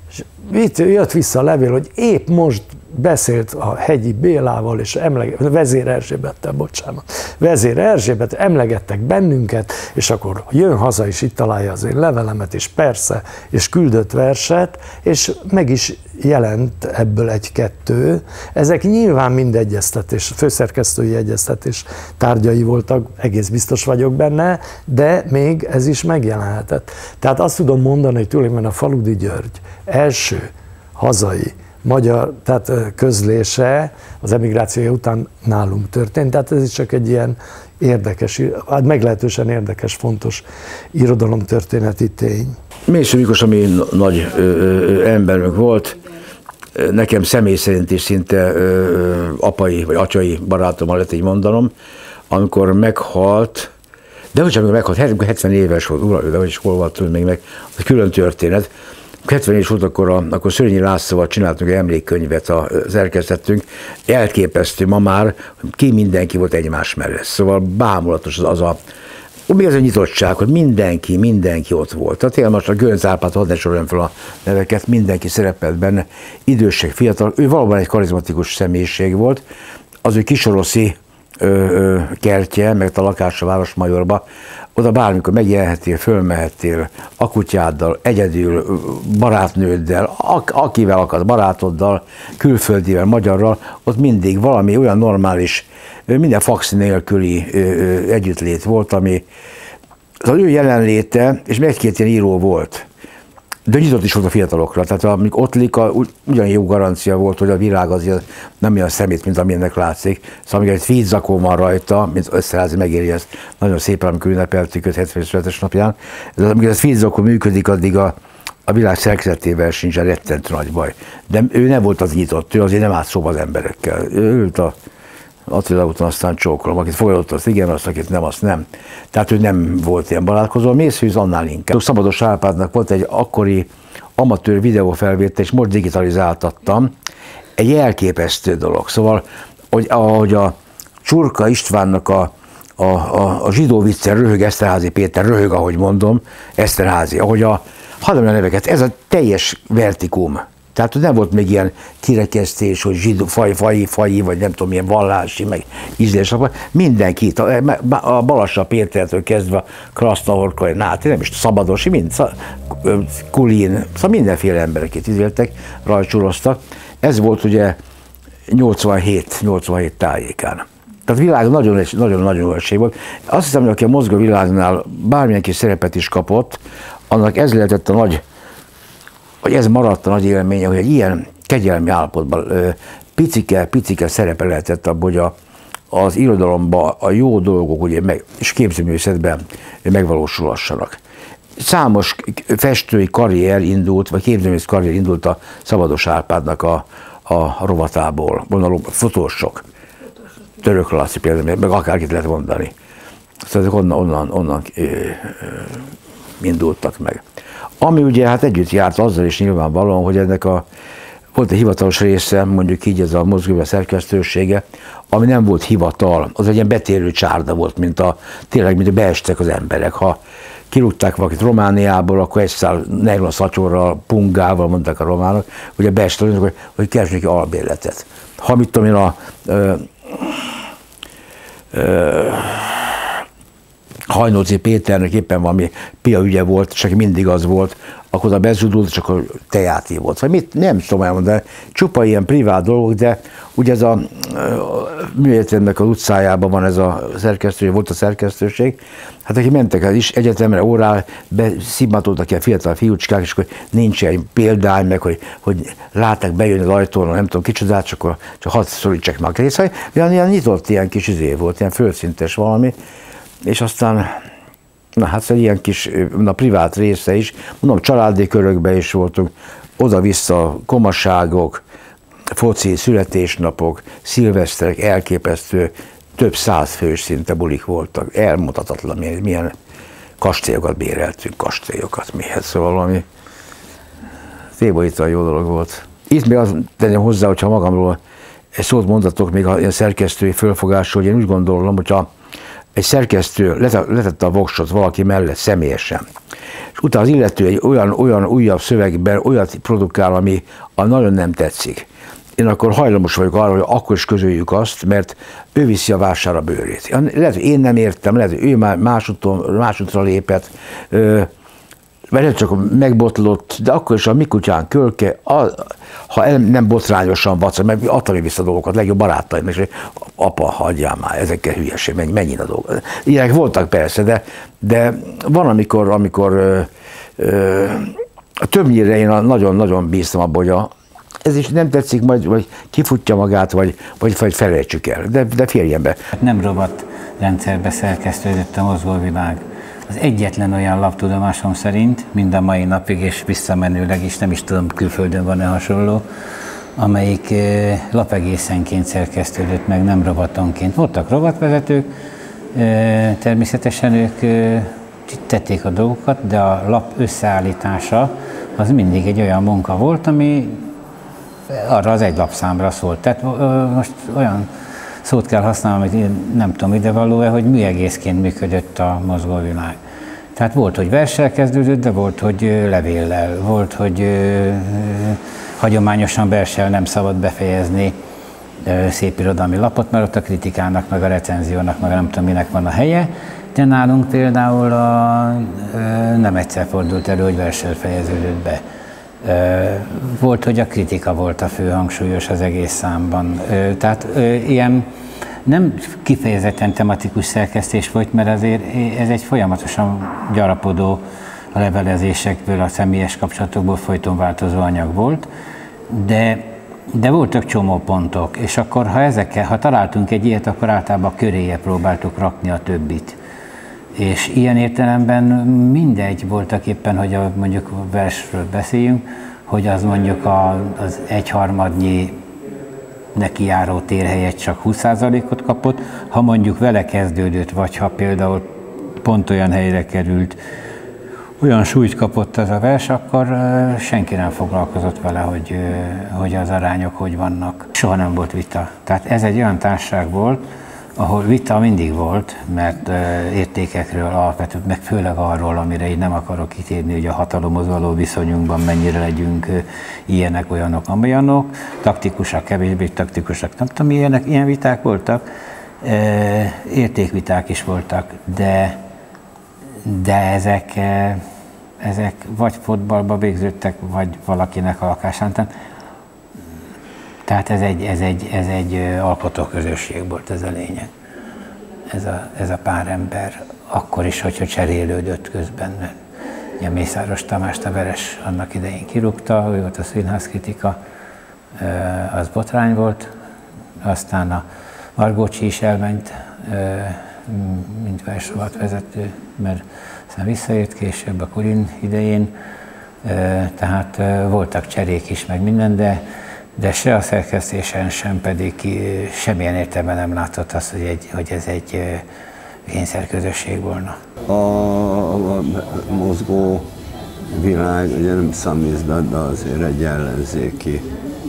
I: És itt jött vissza a levél, hogy épp most beszélt a hegyi Bélával és emlege, vezér Erzsébettel, bocsánat, vezér Erzsébet, emlegettek bennünket, és akkor jön haza, és itt találja az én levelemet, és persze, és küldött verset, és meg is jelent ebből egy-kettő. Ezek nyilván mind egyeztetés, főszerkesztői egyeztetés tárgyai voltak, egész biztos vagyok benne, de még ez is megjelenhetett. Tehát azt tudom mondani, hogy tulajdonképpen a Faludi György első hazai magyar tehát közlése az emigrációja után nálunk történt. Tehát ez is csak egy ilyen érdekes, hát meglehetősen érdekes, fontos irodalomtörténeti tény.
B: Mésző Miklós, ami nagy ö, ö, emberünk volt, nekem személy szerint is szinte ö, apai vagy acsai barátom, lehet így mondanom, amikor meghalt, de hogy amikor meghalt, 70 éves volt, ura, de hogy is hol volt még meg, az külön történet, 70 éves volt, akkor, a, akkor Szörnyi Lászlóval csináltunk egy emlékkönyvet, az elkezdhettünk, elképesztő ma már, ki mindenki volt egymás mellett. Szóval bámulatos az, az a, mi az a nyitottság, hogy mindenki, mindenki ott volt. Tehát én most a Gönc Árpát hadd ne soroljam fel a neveket, mindenki szerepelt benne, idősek, fiatal. Ő valóban egy karizmatikus személyiség volt. Az ő kisoroszi ö, ö, kertje, meg a lakása Városmajorba, oda bármikor megjelenhetél, fölmehettél a kutyáddal, egyedül, barátnőddel, ak- akivel akad, barátoddal, külföldivel, magyarral, ott mindig valami olyan normális, minden fax nélküli együttlét volt, ami az ő jelenléte, és egy-két ilyen író volt, de nyitott is volt a fiatalokra, tehát amik ott lika, ugyan jó garancia volt, hogy a világ azért nem olyan szemét, mint amilyennek látszik. Szóval amikor egy vízzakó van rajta, mint összerázi megéri ezt nagyon szépen, amikor ünnepeltük őt 75-es napján, de amikor ez vízzakó működik, addig a, a világ szerkezetével sincs rettentő nagy baj. De ő nem volt az nyitott, ő azért nem állt szóba az emberekkel. Ő ült a Attila úton aztán csókolom, akit fogadott, azt igen, azt, akit nem, azt nem. Tehát ő nem volt ilyen barátkozó, Mészfűz annál inkább. Szabados Árpádnak volt egy akkori amatőr videófelvétel, és most digitalizáltattam. Egy elképesztő dolog. Szóval, hogy, ahogy a Csurka Istvánnak a, a, a, a zsidó viccel röhög Eszterházi Péter, röhög, ahogy mondom, Eszterházi, ahogy a, hadd a neveket, ez a teljes vertikum. Tehát nem volt még ilyen kirekesztés, hogy zsidó, faj, faj, faj, vagy nem tudom, milyen vallási, meg ízlés. Mindenkit, a, a Balassa Pétertől kezdve Krasznahorkai, Náti, nem is Szabadosi, mind, Kulin, szóval mindenféle embereket izéltek, rajcsuroztak. Ez volt ugye 87-87 tájékán. Tehát világ nagyon, nagyon, nagyon ölség volt. Azt hiszem, hogy aki a mozgó világnál bármilyen kis szerepet is kapott, annak ez lehetett a nagy hogy ez maradt a nagy élménye, hogy egy ilyen kegyelmi állapotban picike, picike szerepe lehetett abban, hogy a, az irodalomban a jó dolgok ugye meg, és képzőművészetben megvalósulhassanak. Számos festői karrier indult, vagy képzőművész karrier indult a Szabados Árpádnak a, a rovatából, mondom, fotósok. Török Laci például, meg akárkit lehet mondani. Szóval ezek onnan, onnan, onnan ö, ö, indultak meg. Ami ugye hát együtt járt azzal is nyilvánvalóan, hogy ennek a volt egy hivatalos része, mondjuk így ez a mozgóba szerkesztősége, ami nem volt hivatal, az egy ilyen betérő csárda volt, mint a, tényleg, mint a beestek az emberek. Ha kirúgták valakit Romániából, akkor egy szál nylon szatyorral, pungával, mondták a románok, ugye beestek, hogy, hogy keresd neki albérletet. Ha mit tudom én, a ö, ö, Hajnóci Péternek éppen valami pia ügye volt, csak mindig az volt, akkor a bezudult, csak akkor tejáté volt. Vagy mit, nem tudom elmondani, csupa ilyen privát dolgok, de ugye ez a, a műegyetemnek az utcájában van ez a szerkesztő, volt a szerkesztőség, hát akik mentek el is egyetemre, órá, beszimmatoltak a fiatal fiúcskák, és akkor nincs egy példány, meg hogy, hogy látták bejönni az ajtón, nem tudom kicsodát, csak, akkor, csak hadd szorítsák meg. Szóval ilyen, ilyen nyitott ilyen kis izé volt, ilyen földszintes valami, és aztán Na hát szóval ilyen kis a privát része is, mondom, családi körökben is voltunk, oda-vissza komaságok, foci, születésnapok, szilveszterek, elképesztő, több száz fős szinte bulik voltak, elmutatatlan, milyen, milyen kastélyokat béreltünk, kastélyokat, mihez, szóval valami tébolyítóan jó dolog volt. Itt még azt tenném hozzá, hogyha magamról egy szót mondatok még a szerkesztői fölfogásról, hogy én úgy gondolom, hogyha egy szerkesztő letette a voksot valaki mellett személyesen, és utána az illető egy olyan, olyan újabb szövegben olyat produkál, ami a nagyon nem tetszik. Én akkor hajlamos vagyok arra, hogy akkor is közöljük azt, mert ő viszi a vására bőrét. Lehet, hogy én nem értem, lehet, hogy ő már másúton, másútra lépett, mert nem csak megbotlott, de akkor is a mi kutyán kölke, a, ha el, nem botrányosan vacak, meg adtam vissza dolgokat, legjobb barátaim, és apa, hagyjál már, ezekkel hülyeség, mennyi, mennyi a dolgok. Ilyenek voltak persze, de, de van, amikor, amikor ö, ö, többnyire én nagyon-nagyon bíztam abban, hogy a, ez is nem tetszik, majd vagy kifutja magát, vagy, vagy, vagy felejtsük el. De, de férjen be.
F: Hát nem robot rendszerbe szerkesztődött a mozgóvilág. Az egyetlen olyan lap tudomásom szerint, mind a mai napig, és visszamenőleg is, nem is tudom, külföldön van-e hasonló, amelyik eh, lapegészenként szerkesztődött meg, nem rovatonként. Voltak rovatvezetők, eh, természetesen ők eh, tették a dolgokat, de a lap összeállítása az mindig egy olyan munka volt, ami arra az egy lapszámra szólt. Tehát most olyan szót kell használnom, amit én nem tudom idevaló-e, hogy műegészként működött a mozgóvilág. Tehát volt, hogy verssel kezdődött, de volt, hogy levéllel, volt, hogy hagyományosan verssel nem szabad befejezni szép irodalmi lapot, mert ott a kritikának, meg a recenziónak, meg nem tudom minek van a helye, de nálunk például a, nem egyszer fordult elő, hogy versel fejeződött be. Volt, hogy a kritika volt a fő hangsúlyos az egész számban. Tehát ilyen nem kifejezetten tematikus szerkesztés volt, mert azért ez egy folyamatosan gyarapodó a levelezésekből, a személyes kapcsolatokból folyton változó anyag volt, de, de voltak csomó pontok, és akkor ha ezekkel, ha találtunk egy ilyet, akkor általában köréje próbáltuk rakni a többit. És ilyen értelemben mindegy voltak éppen, hogy a, mondjuk versről beszéljünk, hogy az mondjuk a, az egyharmadnyi neki járó térhelyet csak 20%-ot kapott, ha mondjuk vele kezdődött, vagy ha például pont olyan helyre került, olyan súlyt kapott ez a vers, akkor senki nem foglalkozott vele, hogy, hogy az arányok hogy vannak. Soha nem volt vita. Tehát ez egy olyan társaság volt, ahol vita mindig volt, mert értékekről alapvetően, meg főleg arról, amire én nem akarok kitérni, hogy a hatalomhoz való viszonyunkban mennyire legyünk ilyenek, olyanok, amolyanok, taktikusak, kevésbé taktikusak, nem tudom, ilyenek, ilyen viták voltak, értékviták is voltak, de, de ezek, ezek vagy fotballba végződtek, vagy valakinek a lakásán. Tehát ez egy, ez egy, ez egy alkotóközösség volt ez a lényeg. Ez a, ez a pár ember, akkor is, hogyha cserélődött közben. Ugye Mészáros Tamást a annak idején kirúgta, ő volt a színházkritika, az botrány volt, aztán a Margócsi is elment, mint versrovat vezető, mert aztán visszaért később a Kurin idején, tehát voltak cserék is, meg minden, de de se a szerkesztésen, sem pedig semmilyen értelemben nem látott azt, hogy, egy, hogy ez egy kényszerközösség volna.
L: A, a mozgó világ ugye nem számizdat, de azért egy ellenzéki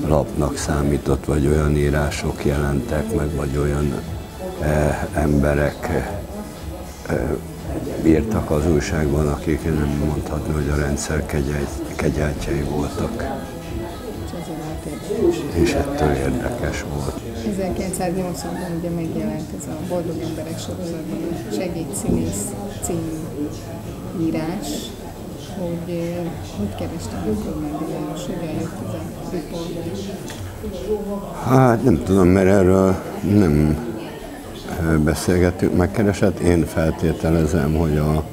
L: lapnak számított, vagy olyan írások jelentek meg, vagy olyan e, emberek e, írtak az újságban, akik nem mondhatni, hogy a rendszer kegyeltjei voltak és ettől érdekes volt.
M: 1980-ban ugye megjelent ez a Boldog Emberek sorozatban Segédszínész című írás, hogy eh, hogy kerestem akkor meg, és hogyan jött ez a riport?
L: Hát nem tudom, mert erről nem eh, beszélgettük, megkeresett. Én feltételezem, hogy a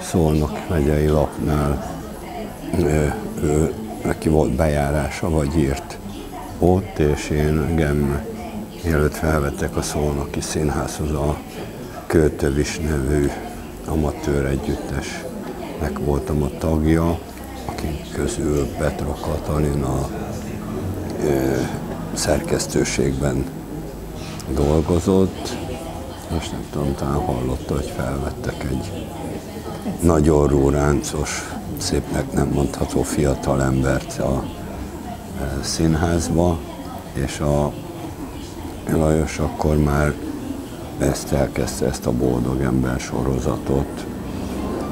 L: Szolnok megyei lapnál ő, ő neki volt bejárása, vagy írt ott, és én engem mielőtt felvettek a Szolnoki Színházhoz a Költövis nevű amatőr együttesnek voltam a tagja, akik közül Petra Katalina ö, szerkesztőségben dolgozott, és nem tudom, talán hallotta, hogy felvettek egy nagyon róráncos szépnek nem mondható fiatal embert a színházba, és a Lajos akkor már ezt elkezdte, ezt a boldog ember sorozatot.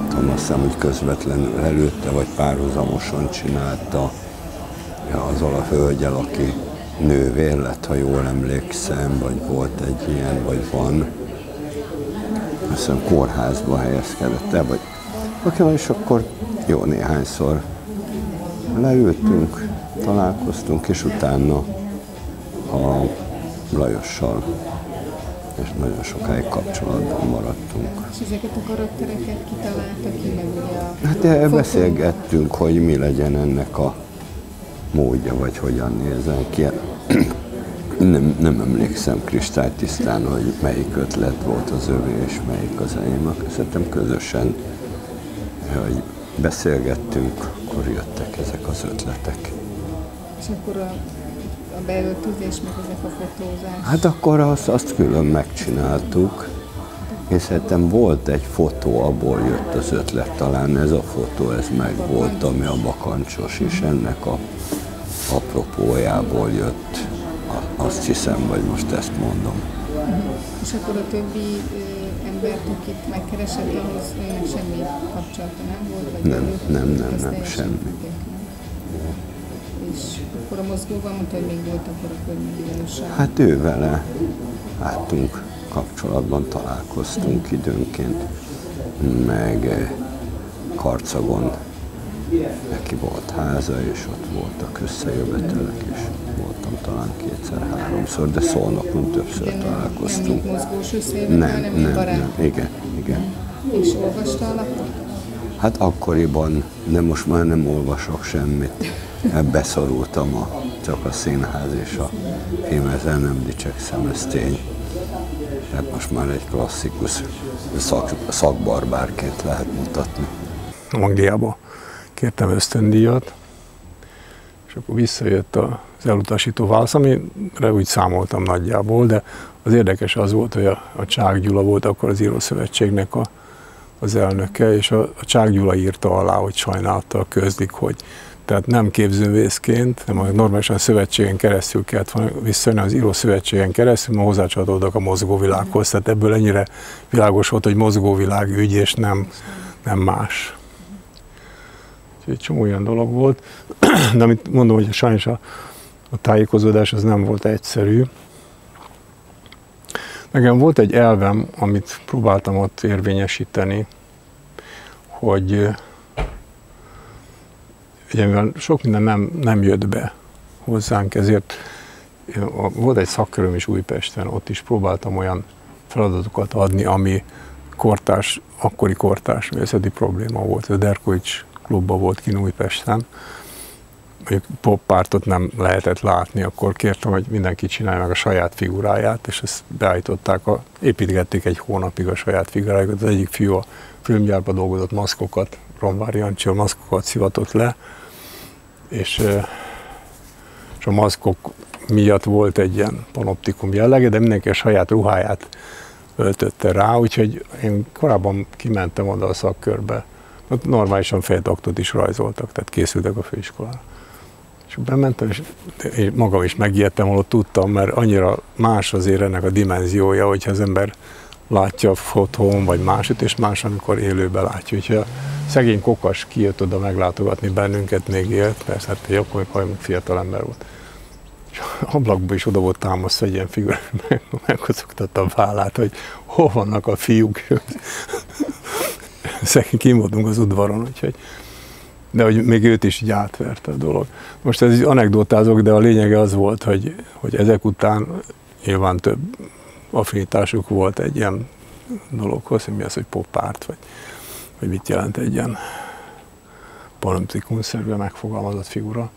L: Tudom, azt hiszem, hogy közvetlenül előtte, vagy párhuzamosan csinálta azzal a hölgyel, aki nővér lett, ha jól emlékszem, vagy volt egy ilyen, vagy van. Azt hiszem kórházba helyezkedett el, vagy okay, és akkor jó néhányszor leültünk, találkoztunk, és utána a Lajossal és nagyon sokáig kapcsolatban maradtunk.
M: És ezeket a karaktereket kitaláltak ki, meg ugye a
L: Hát de beszélgettünk, hogy mi legyen ennek a módja, vagy hogyan nézzen ki. Nem, nem emlékszem kristálytisztán, hogy melyik ötlet volt az övé, és melyik az enyém. Szerintem közösen, hogy beszélgettünk, akkor jöttek ezek az ötletek.
M: És akkor a, a beöltözés, meg ezek a fotózás?
L: Hát akkor azt, azt külön megcsináltuk. Én szerintem volt egy fotó, abból jött az ötlet, talán ez a fotó, ez meg volt, ami a bakancsos, és ennek a apropójából jött. Azt hiszem, vagy most ezt mondom.
M: És akkor a többi embert, akit megkeresett, ahhoz semmi kapcsolata nem volt? Vagy
L: nem, nem, nem, nem, semmi.
M: És akkor a mozgóban mondta, hogy még volt akkor a környékben
L: Hát ő vele álltunk kapcsolatban, találkoztunk időnként, meg eh, Karcagon neki volt háza, és ott voltak összejövetelek, és voltam talán kétszer-háromszor, de szolnokon többször találkoztunk.
M: Nem, nem, nem, nem,
L: igen, igen.
M: És olvasta a lapot?
L: Hát akkoriban, de most már nem olvasok semmit. Beszorultam a, csak a színház és a film, ezzel nem dicsekszem, ez tény. Tehát most már egy klasszikus szak, szakbarbárként lehet mutatni.
K: Angliába kértem ösztöndíjat, és akkor visszajött az elutasító válasz, amire úgy számoltam nagyjából, de az érdekes az volt, hogy a, a Csák Gyula volt akkor az Írószövetségnek a, az elnöke, és a, a Csák Gyula írta alá, hogy sajnálta, közlik, hogy tehát nem képzővészként, nem a normálisan a szövetségen keresztül kellett volna visszajönni, az író szövetségen keresztül, ma hozzácsatoltak a mozgóvilághoz, tehát ebből ennyire világos volt, hogy mozgóvilág ügy, és nem, nem más. Úgyhogy egy csomó olyan dolog volt, de amit mondom, hogy sajnos a, a tájékozódás az nem volt egyszerű. Nekem volt egy elvem, amit próbáltam ott érvényesíteni, hogy ugye sok minden nem, nem jött be hozzánk, ezért volt egy szakköröm is Újpesten, ott is próbáltam olyan feladatokat adni, ami kortárs, akkori kortárs művészeti probléma volt. A Derkovics klubban volt ki Újpesten, mondjuk poppártot nem lehetett látni, akkor kértem, hogy mindenki csinálja meg a saját figuráját, és ezt beállították, a, építgették egy hónapig a saját figurájukat. Az egyik fiú a filmgyárban dolgozott maszkokat, Romvári Jancsi a maszkokat szivatott le, és, és a maszkok miatt volt egy ilyen panoptikum jellege, de mindenki a saját ruháját öltötte rá, úgyhogy én korábban kimentem oda a szakkörbe, ott normálisan féltaktot is rajzoltak, tehát készültek a főiskolára. És bementem, és én magam is megijedtem, holott tudtam, mert annyira más azért ennek a dimenziója, hogyha az ember látja fotón, vagy másot, és más, amikor élőben látja. Úgyhogy a szegény kokas kijött oda meglátogatni bennünket, még élt, persze, hát egy akkor még fiatal ember volt. És ablakba is oda volt támasztva egy ilyen figura, meg, megkocogtatta a vállát, hogy hol vannak a fiúk. szegény kim voltunk az udvaron, úgyhogy de hogy még őt is így átverte a dolog. Most ez egy anekdotázok, de a lényege az volt, hogy, hogy ezek után nyilván több affinitásuk volt egy ilyen dologhoz, hogy mi az, hogy popárt, vagy, vagy mit jelent egy ilyen panoptikumszerűen megfogalmazott figura.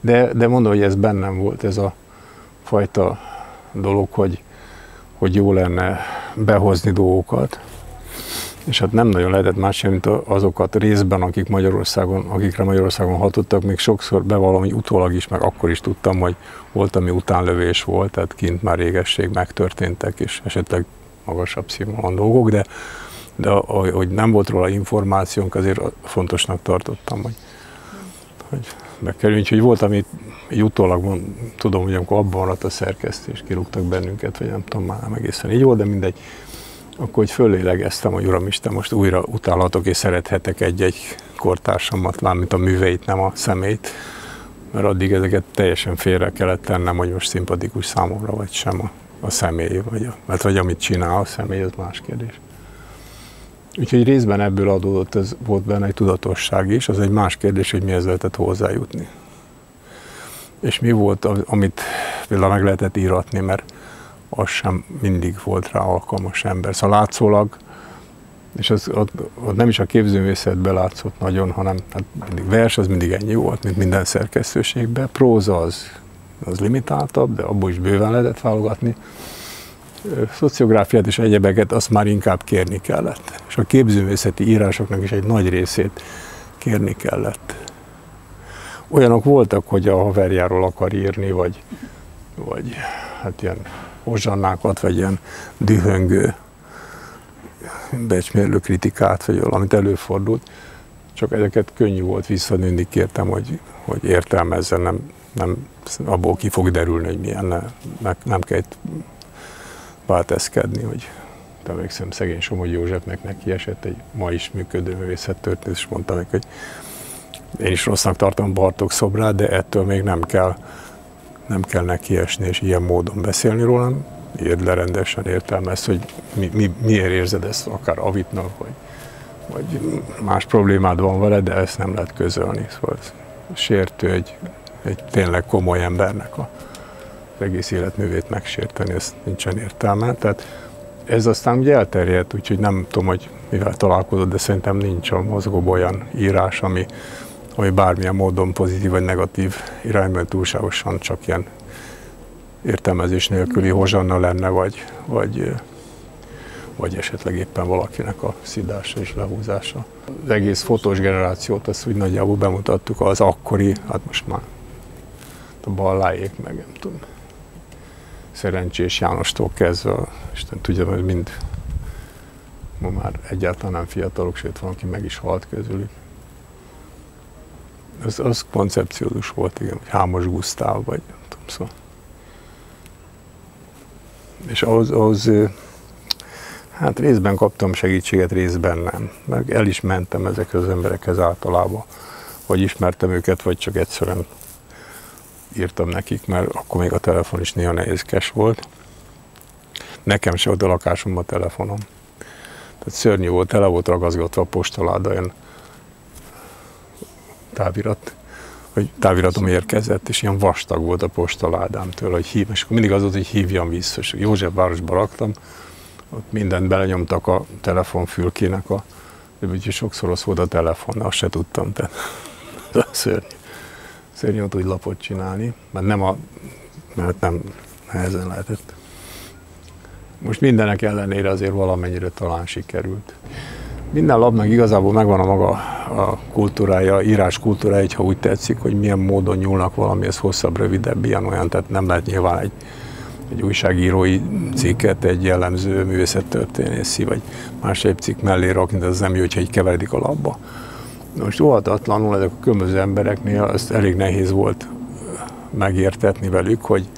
K: De, de mondom, hogy ez bennem volt, ez a fajta dolog, hogy, hogy jó lenne behozni dolgokat, és hát nem nagyon lehetett más mint azokat részben, akik Magyarországon, akikre Magyarországon hatottak, még sokszor bevallom, hogy utólag is, meg akkor is tudtam, hogy volt, ami utánlövés volt, tehát kint már régesség megtörténtek, és esetleg magasabb színvonalon dolgok, de, de hogy nem volt róla információnk, azért fontosnak tartottam, hogy, hogy bekerüljünk. Úgyhogy volt, amit utólag tudom, hogy amikor abban maradt a szerkesztés, kirúgtak bennünket, vagy nem tudom, már nem egészen így volt, de mindegy akkor hogy fölélegeztem, hogy Uram Isten, most újra utálhatok és szerethetek egy-egy kortársamat, mármint a műveit, nem a szemét, mert addig ezeket teljesen félre kellett tennem, hogy most szimpatikus számomra vagy sem a, a személy, vagy, a, mert vagy amit csinál a személy, az más kérdés. Úgyhogy részben ebből adódott, ez volt benne egy tudatosság is, az egy más kérdés, hogy mihez lehetett hozzájutni. És mi volt, amit például meg lehetett íratni, mert az sem mindig volt rá alkalmas ember. Szóval látszólag és az, ott, ott nem is a képzőművészetben látszott nagyon, hanem hát mindig vers az mindig ennyi volt, mint minden szerkesztőségben. Próza az, az limitáltabb, de abból is bőven lehetett válogatni. Szociográfiát és egyebeket azt már inkább kérni kellett. És a képzőművészeti írásoknak is egy nagy részét kérni kellett. Olyanok voltak, hogy a haverjáról akar írni, vagy, vagy hát ilyen hozsannákat, vagy ilyen dühöngő becsmérlő kritikát, vagy valamit előfordult. Csak ezeket könnyű volt visszanőni, kértem, hogy, hogy értelmezzen, nem, nem abból ki fog derülni, hogy milyen, ne, meg, nem kell itt válteszkedni, hogy emlékszem, szegény Somogy Józsefnek neki esett egy ma is működő művészet történet, és mondta meg, hogy én is rossznak tartom Bartók szobrát, de ettől még nem kell, nem kell neki esni, és ilyen módon beszélni rólam, írd le rendesen, értelmez, hogy mi, mi, miért érzed ezt, akár avitnak, vagy, vagy más problémád van vele, de ezt nem lehet közölni. Szóval ez sértő egy, egy tényleg komoly embernek a, az egész életművét megsérteni, ez nincsen értelme. Tehát ez aztán ugye elterjedt, úgyhogy nem tudom, hogy mivel találkozott, de szerintem nincs a mozgóban olyan írás, ami, ami bármilyen módon pozitív vagy negatív irányban túlságosan csak ilyen értelmezés nélküli hozsanna lenne, vagy, vagy, vagy esetleg éppen valakinek a szidása és lehúzása. Az egész fotós generációt azt úgy nagyjából bemutattuk, az akkori, hát most már a balláék, meg nem tudom, Szerencsés Jánostól kezdve, Isten tudja, hogy mind ma már egyáltalán nem fiatalok, sőt van, aki meg is halt közülük. Az, az koncepciózus volt, igen, hogy Hámos Gusztáv, vagy nem tudom, szóval és ahhoz, ahhoz hát részben kaptam segítséget, részben nem. Meg el is mentem ezekhez az emberekhez általában, vagy ismertem őket, vagy csak egyszerűen írtam nekik, mert akkor még a telefon is néha nehézkes volt. Nekem se volt a lakásomban telefonom. Tehát szörnyű volt, tele volt ragaszgatva a postaláda, olyan távirat hogy táviratom érkezett, és ilyen vastag volt a postaládámtől, hogy hív, és akkor mindig az volt, hogy hívjam vissza, és Józsefvárosba raktam, ott mindent belenyomtak a telefonfülkének, a, úgyhogy sokszor az volt a telefon, azt se tudtam, tehát szörnyű. Szörnyű volt úgy lapot csinálni, mert nem a, mert nem nehezen lehetett. Most mindenek ellenére azért valamennyire talán sikerült. Minden labnak igazából megvan a maga a kultúrája, írás kultúrája, ha úgy tetszik, hogy milyen módon nyúlnak valamihez hosszabb, rövidebb, ilyen olyan, tehát nem lehet nyilván egy, egy újságírói cikket egy jellemző művészettörténészi, vagy más egy cikk mellé rakni, de az nem jó, hogyha egy keveredik a labba. Most óhatatlanul ezek a különböző embereknél azt elég nehéz volt megértetni velük, hogy,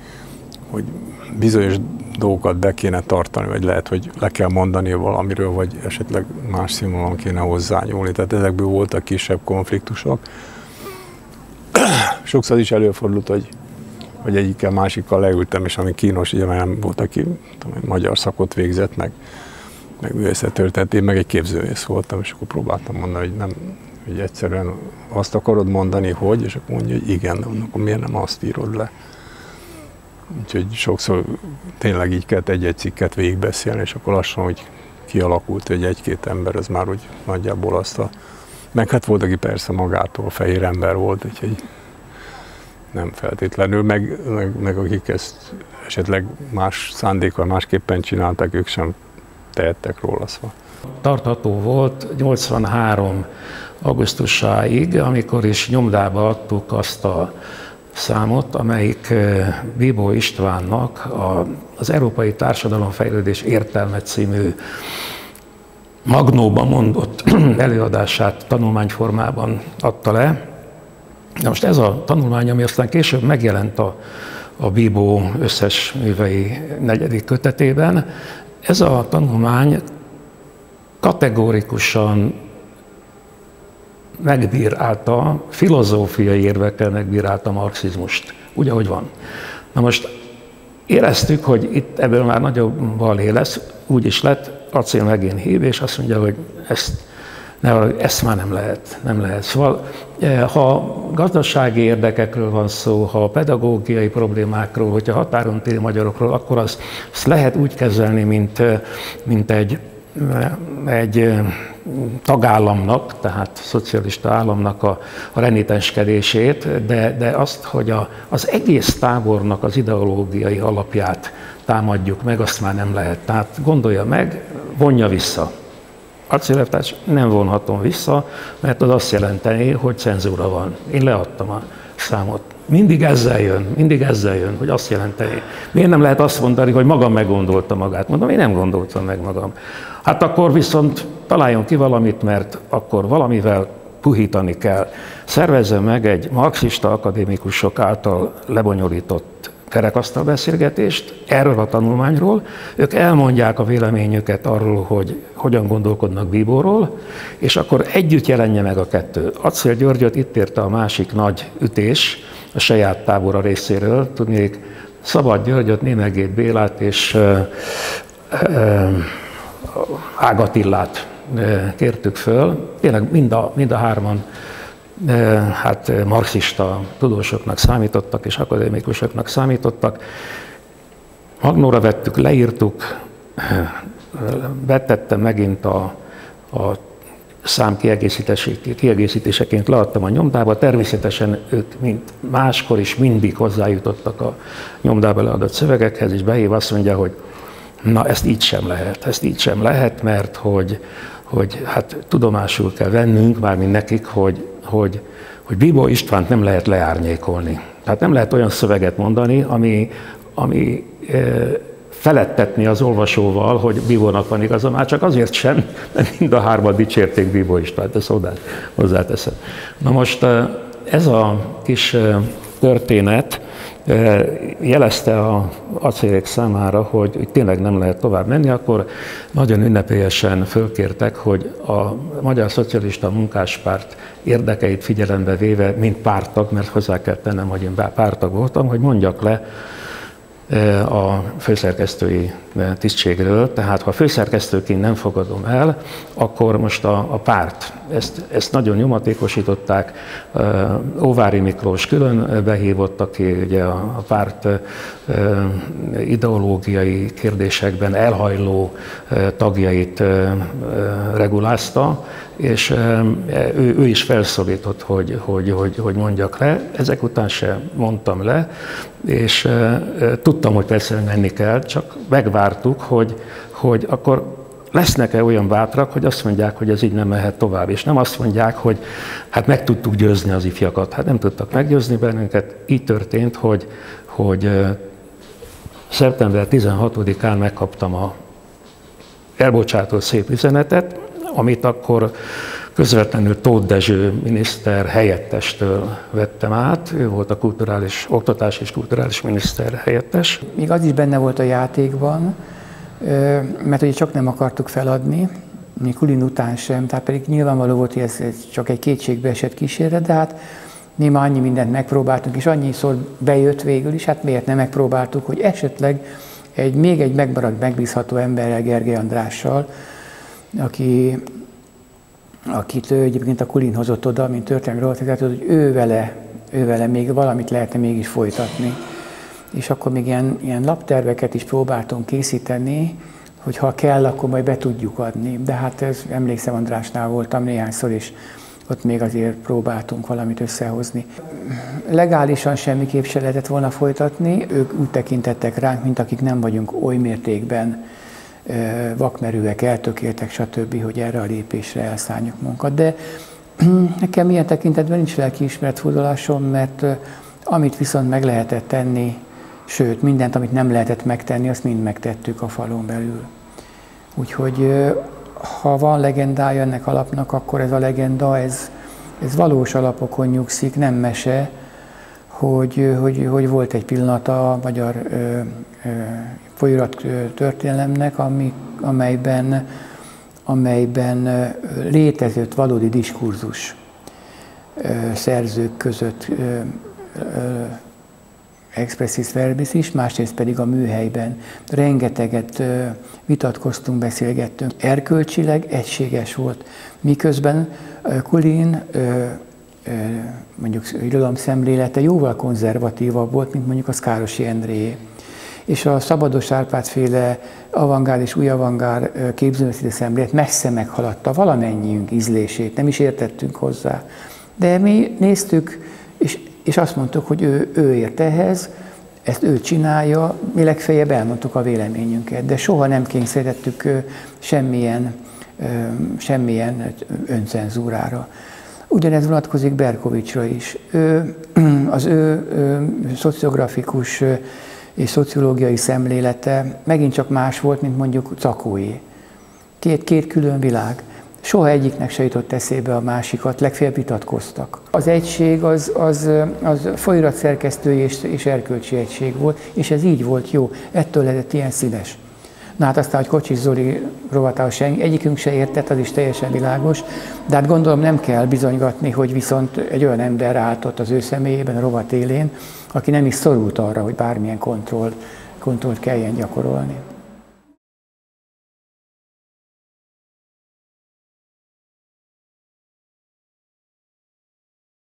K: hogy bizonyos dolgokat be kéne tartani, vagy lehet, hogy le kell mondani valamiről, vagy esetleg más színvonalon kéne hozzányúlni. Tehát ezekből voltak kisebb konfliktusok. Sokszor is előfordult, hogy, hogy egyikkel másikkal leültem, és ami kínos, ugye nem volt, aki tudom, magyar szakot végzett, meg, meg művészettörténet, én meg egy képzővész voltam, és akkor próbáltam mondani, hogy nem, hogy egyszerűen azt akarod mondani, hogy, és akkor mondja, hogy igen, de akkor miért nem azt írod le. Úgyhogy sokszor tényleg így kellett egy-egy cikket végigbeszélni, és akkor lassan hogy kialakult, hogy egy-két ember az már úgy nagyjából azt a... Meg hát volt, aki persze magától fehér ember volt, úgyhogy nem feltétlenül, meg, meg, meg akik ezt esetleg más szándékkal másképpen csinálták, ők sem tehettek róla szóval.
A: Tartható volt 83 augusztusáig, amikor is nyomdába adtuk azt a számot, amelyik Bíbó Istvánnak az Európai Társadalomfejlődés Értelme című Magnóban mondott előadását tanulmányformában adta le. Na most ez a tanulmány, ami aztán később megjelent a, a Bíbó összes művei negyedik kötetében, ez a tanulmány kategórikusan megbírálta, filozófiai érvekkel megbírálta a marxizmust, úgy, ahogy van. Na most éreztük, hogy itt ebből már nagyobb balé lesz, úgy is lett, acél megint hív, és azt mondja, hogy ezt, ne, ezt már nem lehet, nem lehet. Szóval, e, ha gazdasági érdekekről van szó, ha pedagógiai problémákról, hogyha határon téli magyarokról, akkor azt, azt lehet úgy kezelni, mint, mint egy egy tagállamnak, tehát szocialista államnak a, a renitenskedését, de, de azt, hogy a, az egész tábornak az ideológiai alapját támadjuk meg, azt már nem lehet. Tehát gondolja meg, vonja vissza. Acéleftárs nem vonhatom vissza, mert az azt jelenteni, hogy cenzúra van. Én leadtam a számot. Mindig ezzel jön, mindig ezzel jön, hogy azt jelenteni. Miért nem lehet azt mondani, hogy magam meggondolta magát? Mondom, én nem gondoltam meg magam. Hát akkor viszont találjon ki valamit, mert akkor valamivel puhítani kell. Szervezze meg egy marxista akadémikusok által lebonyolított kerekasztal beszélgetést erről a tanulmányról. Ők elmondják a véleményüket arról, hogy hogyan gondolkodnak Bíborról, és akkor együtt jelenje meg a kettő. Acél Györgyöt itt érte a másik nagy ütés a saját tábora részéről. Tudnék, Szabad Györgyöt, Némegét Bélát és Ágatillát kértük föl. Tényleg mind a, mind a hárman hát marxista tudósoknak számítottak és akadémikusoknak számítottak. Magnóra vettük, leírtuk, betettem megint a, a szám kiegészítéseként leadtam a nyomdába. Természetesen ők mint máskor is mindig hozzájutottak a nyomdába leadott szövegekhez, és behív azt mondja, hogy na ezt így sem lehet, ezt így sem lehet, mert hogy, hogy hát tudomásul kell vennünk, mármint nekik, hogy hogy, hogy Bibó Istvánt nem lehet leárnyékolni. Tehát nem lehet olyan szöveget mondani, ami, ami felettetni az olvasóval, hogy Bibónak van igaza, már csak azért sem, mert mind a hárman dicsérték Bibó Istvánt, ezt hozzáteszem. Na most ez a kis történet, jelezte a acélék számára, hogy tényleg nem lehet tovább menni, akkor nagyon ünnepélyesen fölkértek, hogy a Magyar Szocialista Munkáspárt érdekeit figyelembe véve, mint pártag, mert hozzá kell tennem, hogy én pártag voltam, hogy mondjak le a főszerkesztői tisztségről. Tehát ha főszerkesztőként nem fogadom el, akkor most a, a párt, ezt, ezt nagyon nyomatékosították. Óvári Miklós külön behívott, aki ugye a, a párt ideológiai kérdésekben elhajló tagjait regulázta, és ő, ő is felszólított, hogy, hogy, hogy, hogy mondjak le. Ezek után sem mondtam le, és tudtam, hogy persze menni kell, csak megvártuk, hogy, hogy akkor lesznek-e olyan bátrak, hogy azt mondják, hogy ez így nem mehet tovább, és nem azt mondják, hogy hát meg tudtuk győzni az ifjakat. Hát nem tudtak meggyőzni bennünket. Így történt, hogy, hogy szeptember 16-án megkaptam a elbocsátó szép üzenetet, amit akkor közvetlenül Tóth Dezső miniszter helyettestől vettem át. Ő volt a kulturális, oktatás és kulturális miniszter helyettes.
G: Még az is benne volt a játékban, mert ugye csak nem akartuk feladni, még Kulin után sem, tehát pedig nyilvánvaló volt, hogy ez, csak egy kétségbe esett kísérlet, de hát mi már annyi mindent megpróbáltunk, és annyiszor bejött végül is, hát miért nem megpróbáltuk, hogy esetleg egy, még egy megmaradt, megbízható emberrel, Gergely Andrással, aki, akit ő egyébként a Kulin hozott oda, mint történelmi tehát hogy ő vele, ő vele még valamit lehetne mégis folytatni. És akkor még ilyen, ilyen lapterveket is próbáltunk készíteni, hogy ha kell, akkor majd be tudjuk adni. De hát ez, emlékszem, Andrásnál voltam néhányszor, és ott még azért próbáltunk valamit összehozni. Legálisan semmiképp se lehetett volna folytatni, ők úgy tekintettek ránk, mint akik nem vagyunk oly mértékben vakmerőek, eltökéltek, stb., hogy erre a lépésre elszálljuk munkat. De nekem ilyen tekintetben nincs lelkiismeret fordulásom, mert amit viszont meg lehetett tenni, sőt, mindent, amit nem lehetett megtenni, azt mind megtettük a falon belül. Úgyhogy ha van legendája ennek alapnak, akkor ez a legenda, ez, ez valós alapokon nyugszik, nem mese, hogy, hogy, hogy volt egy pillanat a magyar ö, ö, folyirat történelemnek, ami, amelyben, amelyben létezett valódi diskurzus szerzők között expressis verbis is, másrészt pedig a műhelyben. Rengeteget vitatkoztunk, beszélgettünk. Erkölcsileg egységes volt. Miközben Kulin mondjuk irodalom szemlélete jóval konzervatívabb volt, mint mondjuk a Szkárosi Endréjé. és a Szabados Árpád féle avangár és új avangár képzőművészeti szemlélet messze meghaladta valamennyiünk ízlését, nem is értettünk hozzá. De mi néztük, és, és azt mondtuk, hogy ő, ő ért ehhez, ezt ő csinálja, mi legfeljebb elmondtuk a véleményünket, de soha nem kényszerítettük semmilyen, semmilyen öncenzúrára. Ugyanez vonatkozik Berkovicsra is. Ő, az ő, szociografikus és szociológiai szemlélete megint csak más volt, mint mondjuk Cakói. Két, két külön világ. Soha egyiknek se jutott eszébe a másikat, legfeljebb vitatkoztak. Az egység az, az, az folyiratszerkesztői és, és erkölcsi egység volt, és ez így volt jó. Ettől lett ilyen színes. Na hát aztán, hogy Kocsis Zoli rovatához senki, egyikünk se értett, az is teljesen világos, de hát gondolom nem kell bizonygatni, hogy viszont egy olyan ember állt ott az ő személyében, a rovat élén, aki nem is szorult arra, hogy bármilyen kontroll, kontrollt kelljen gyakorolni.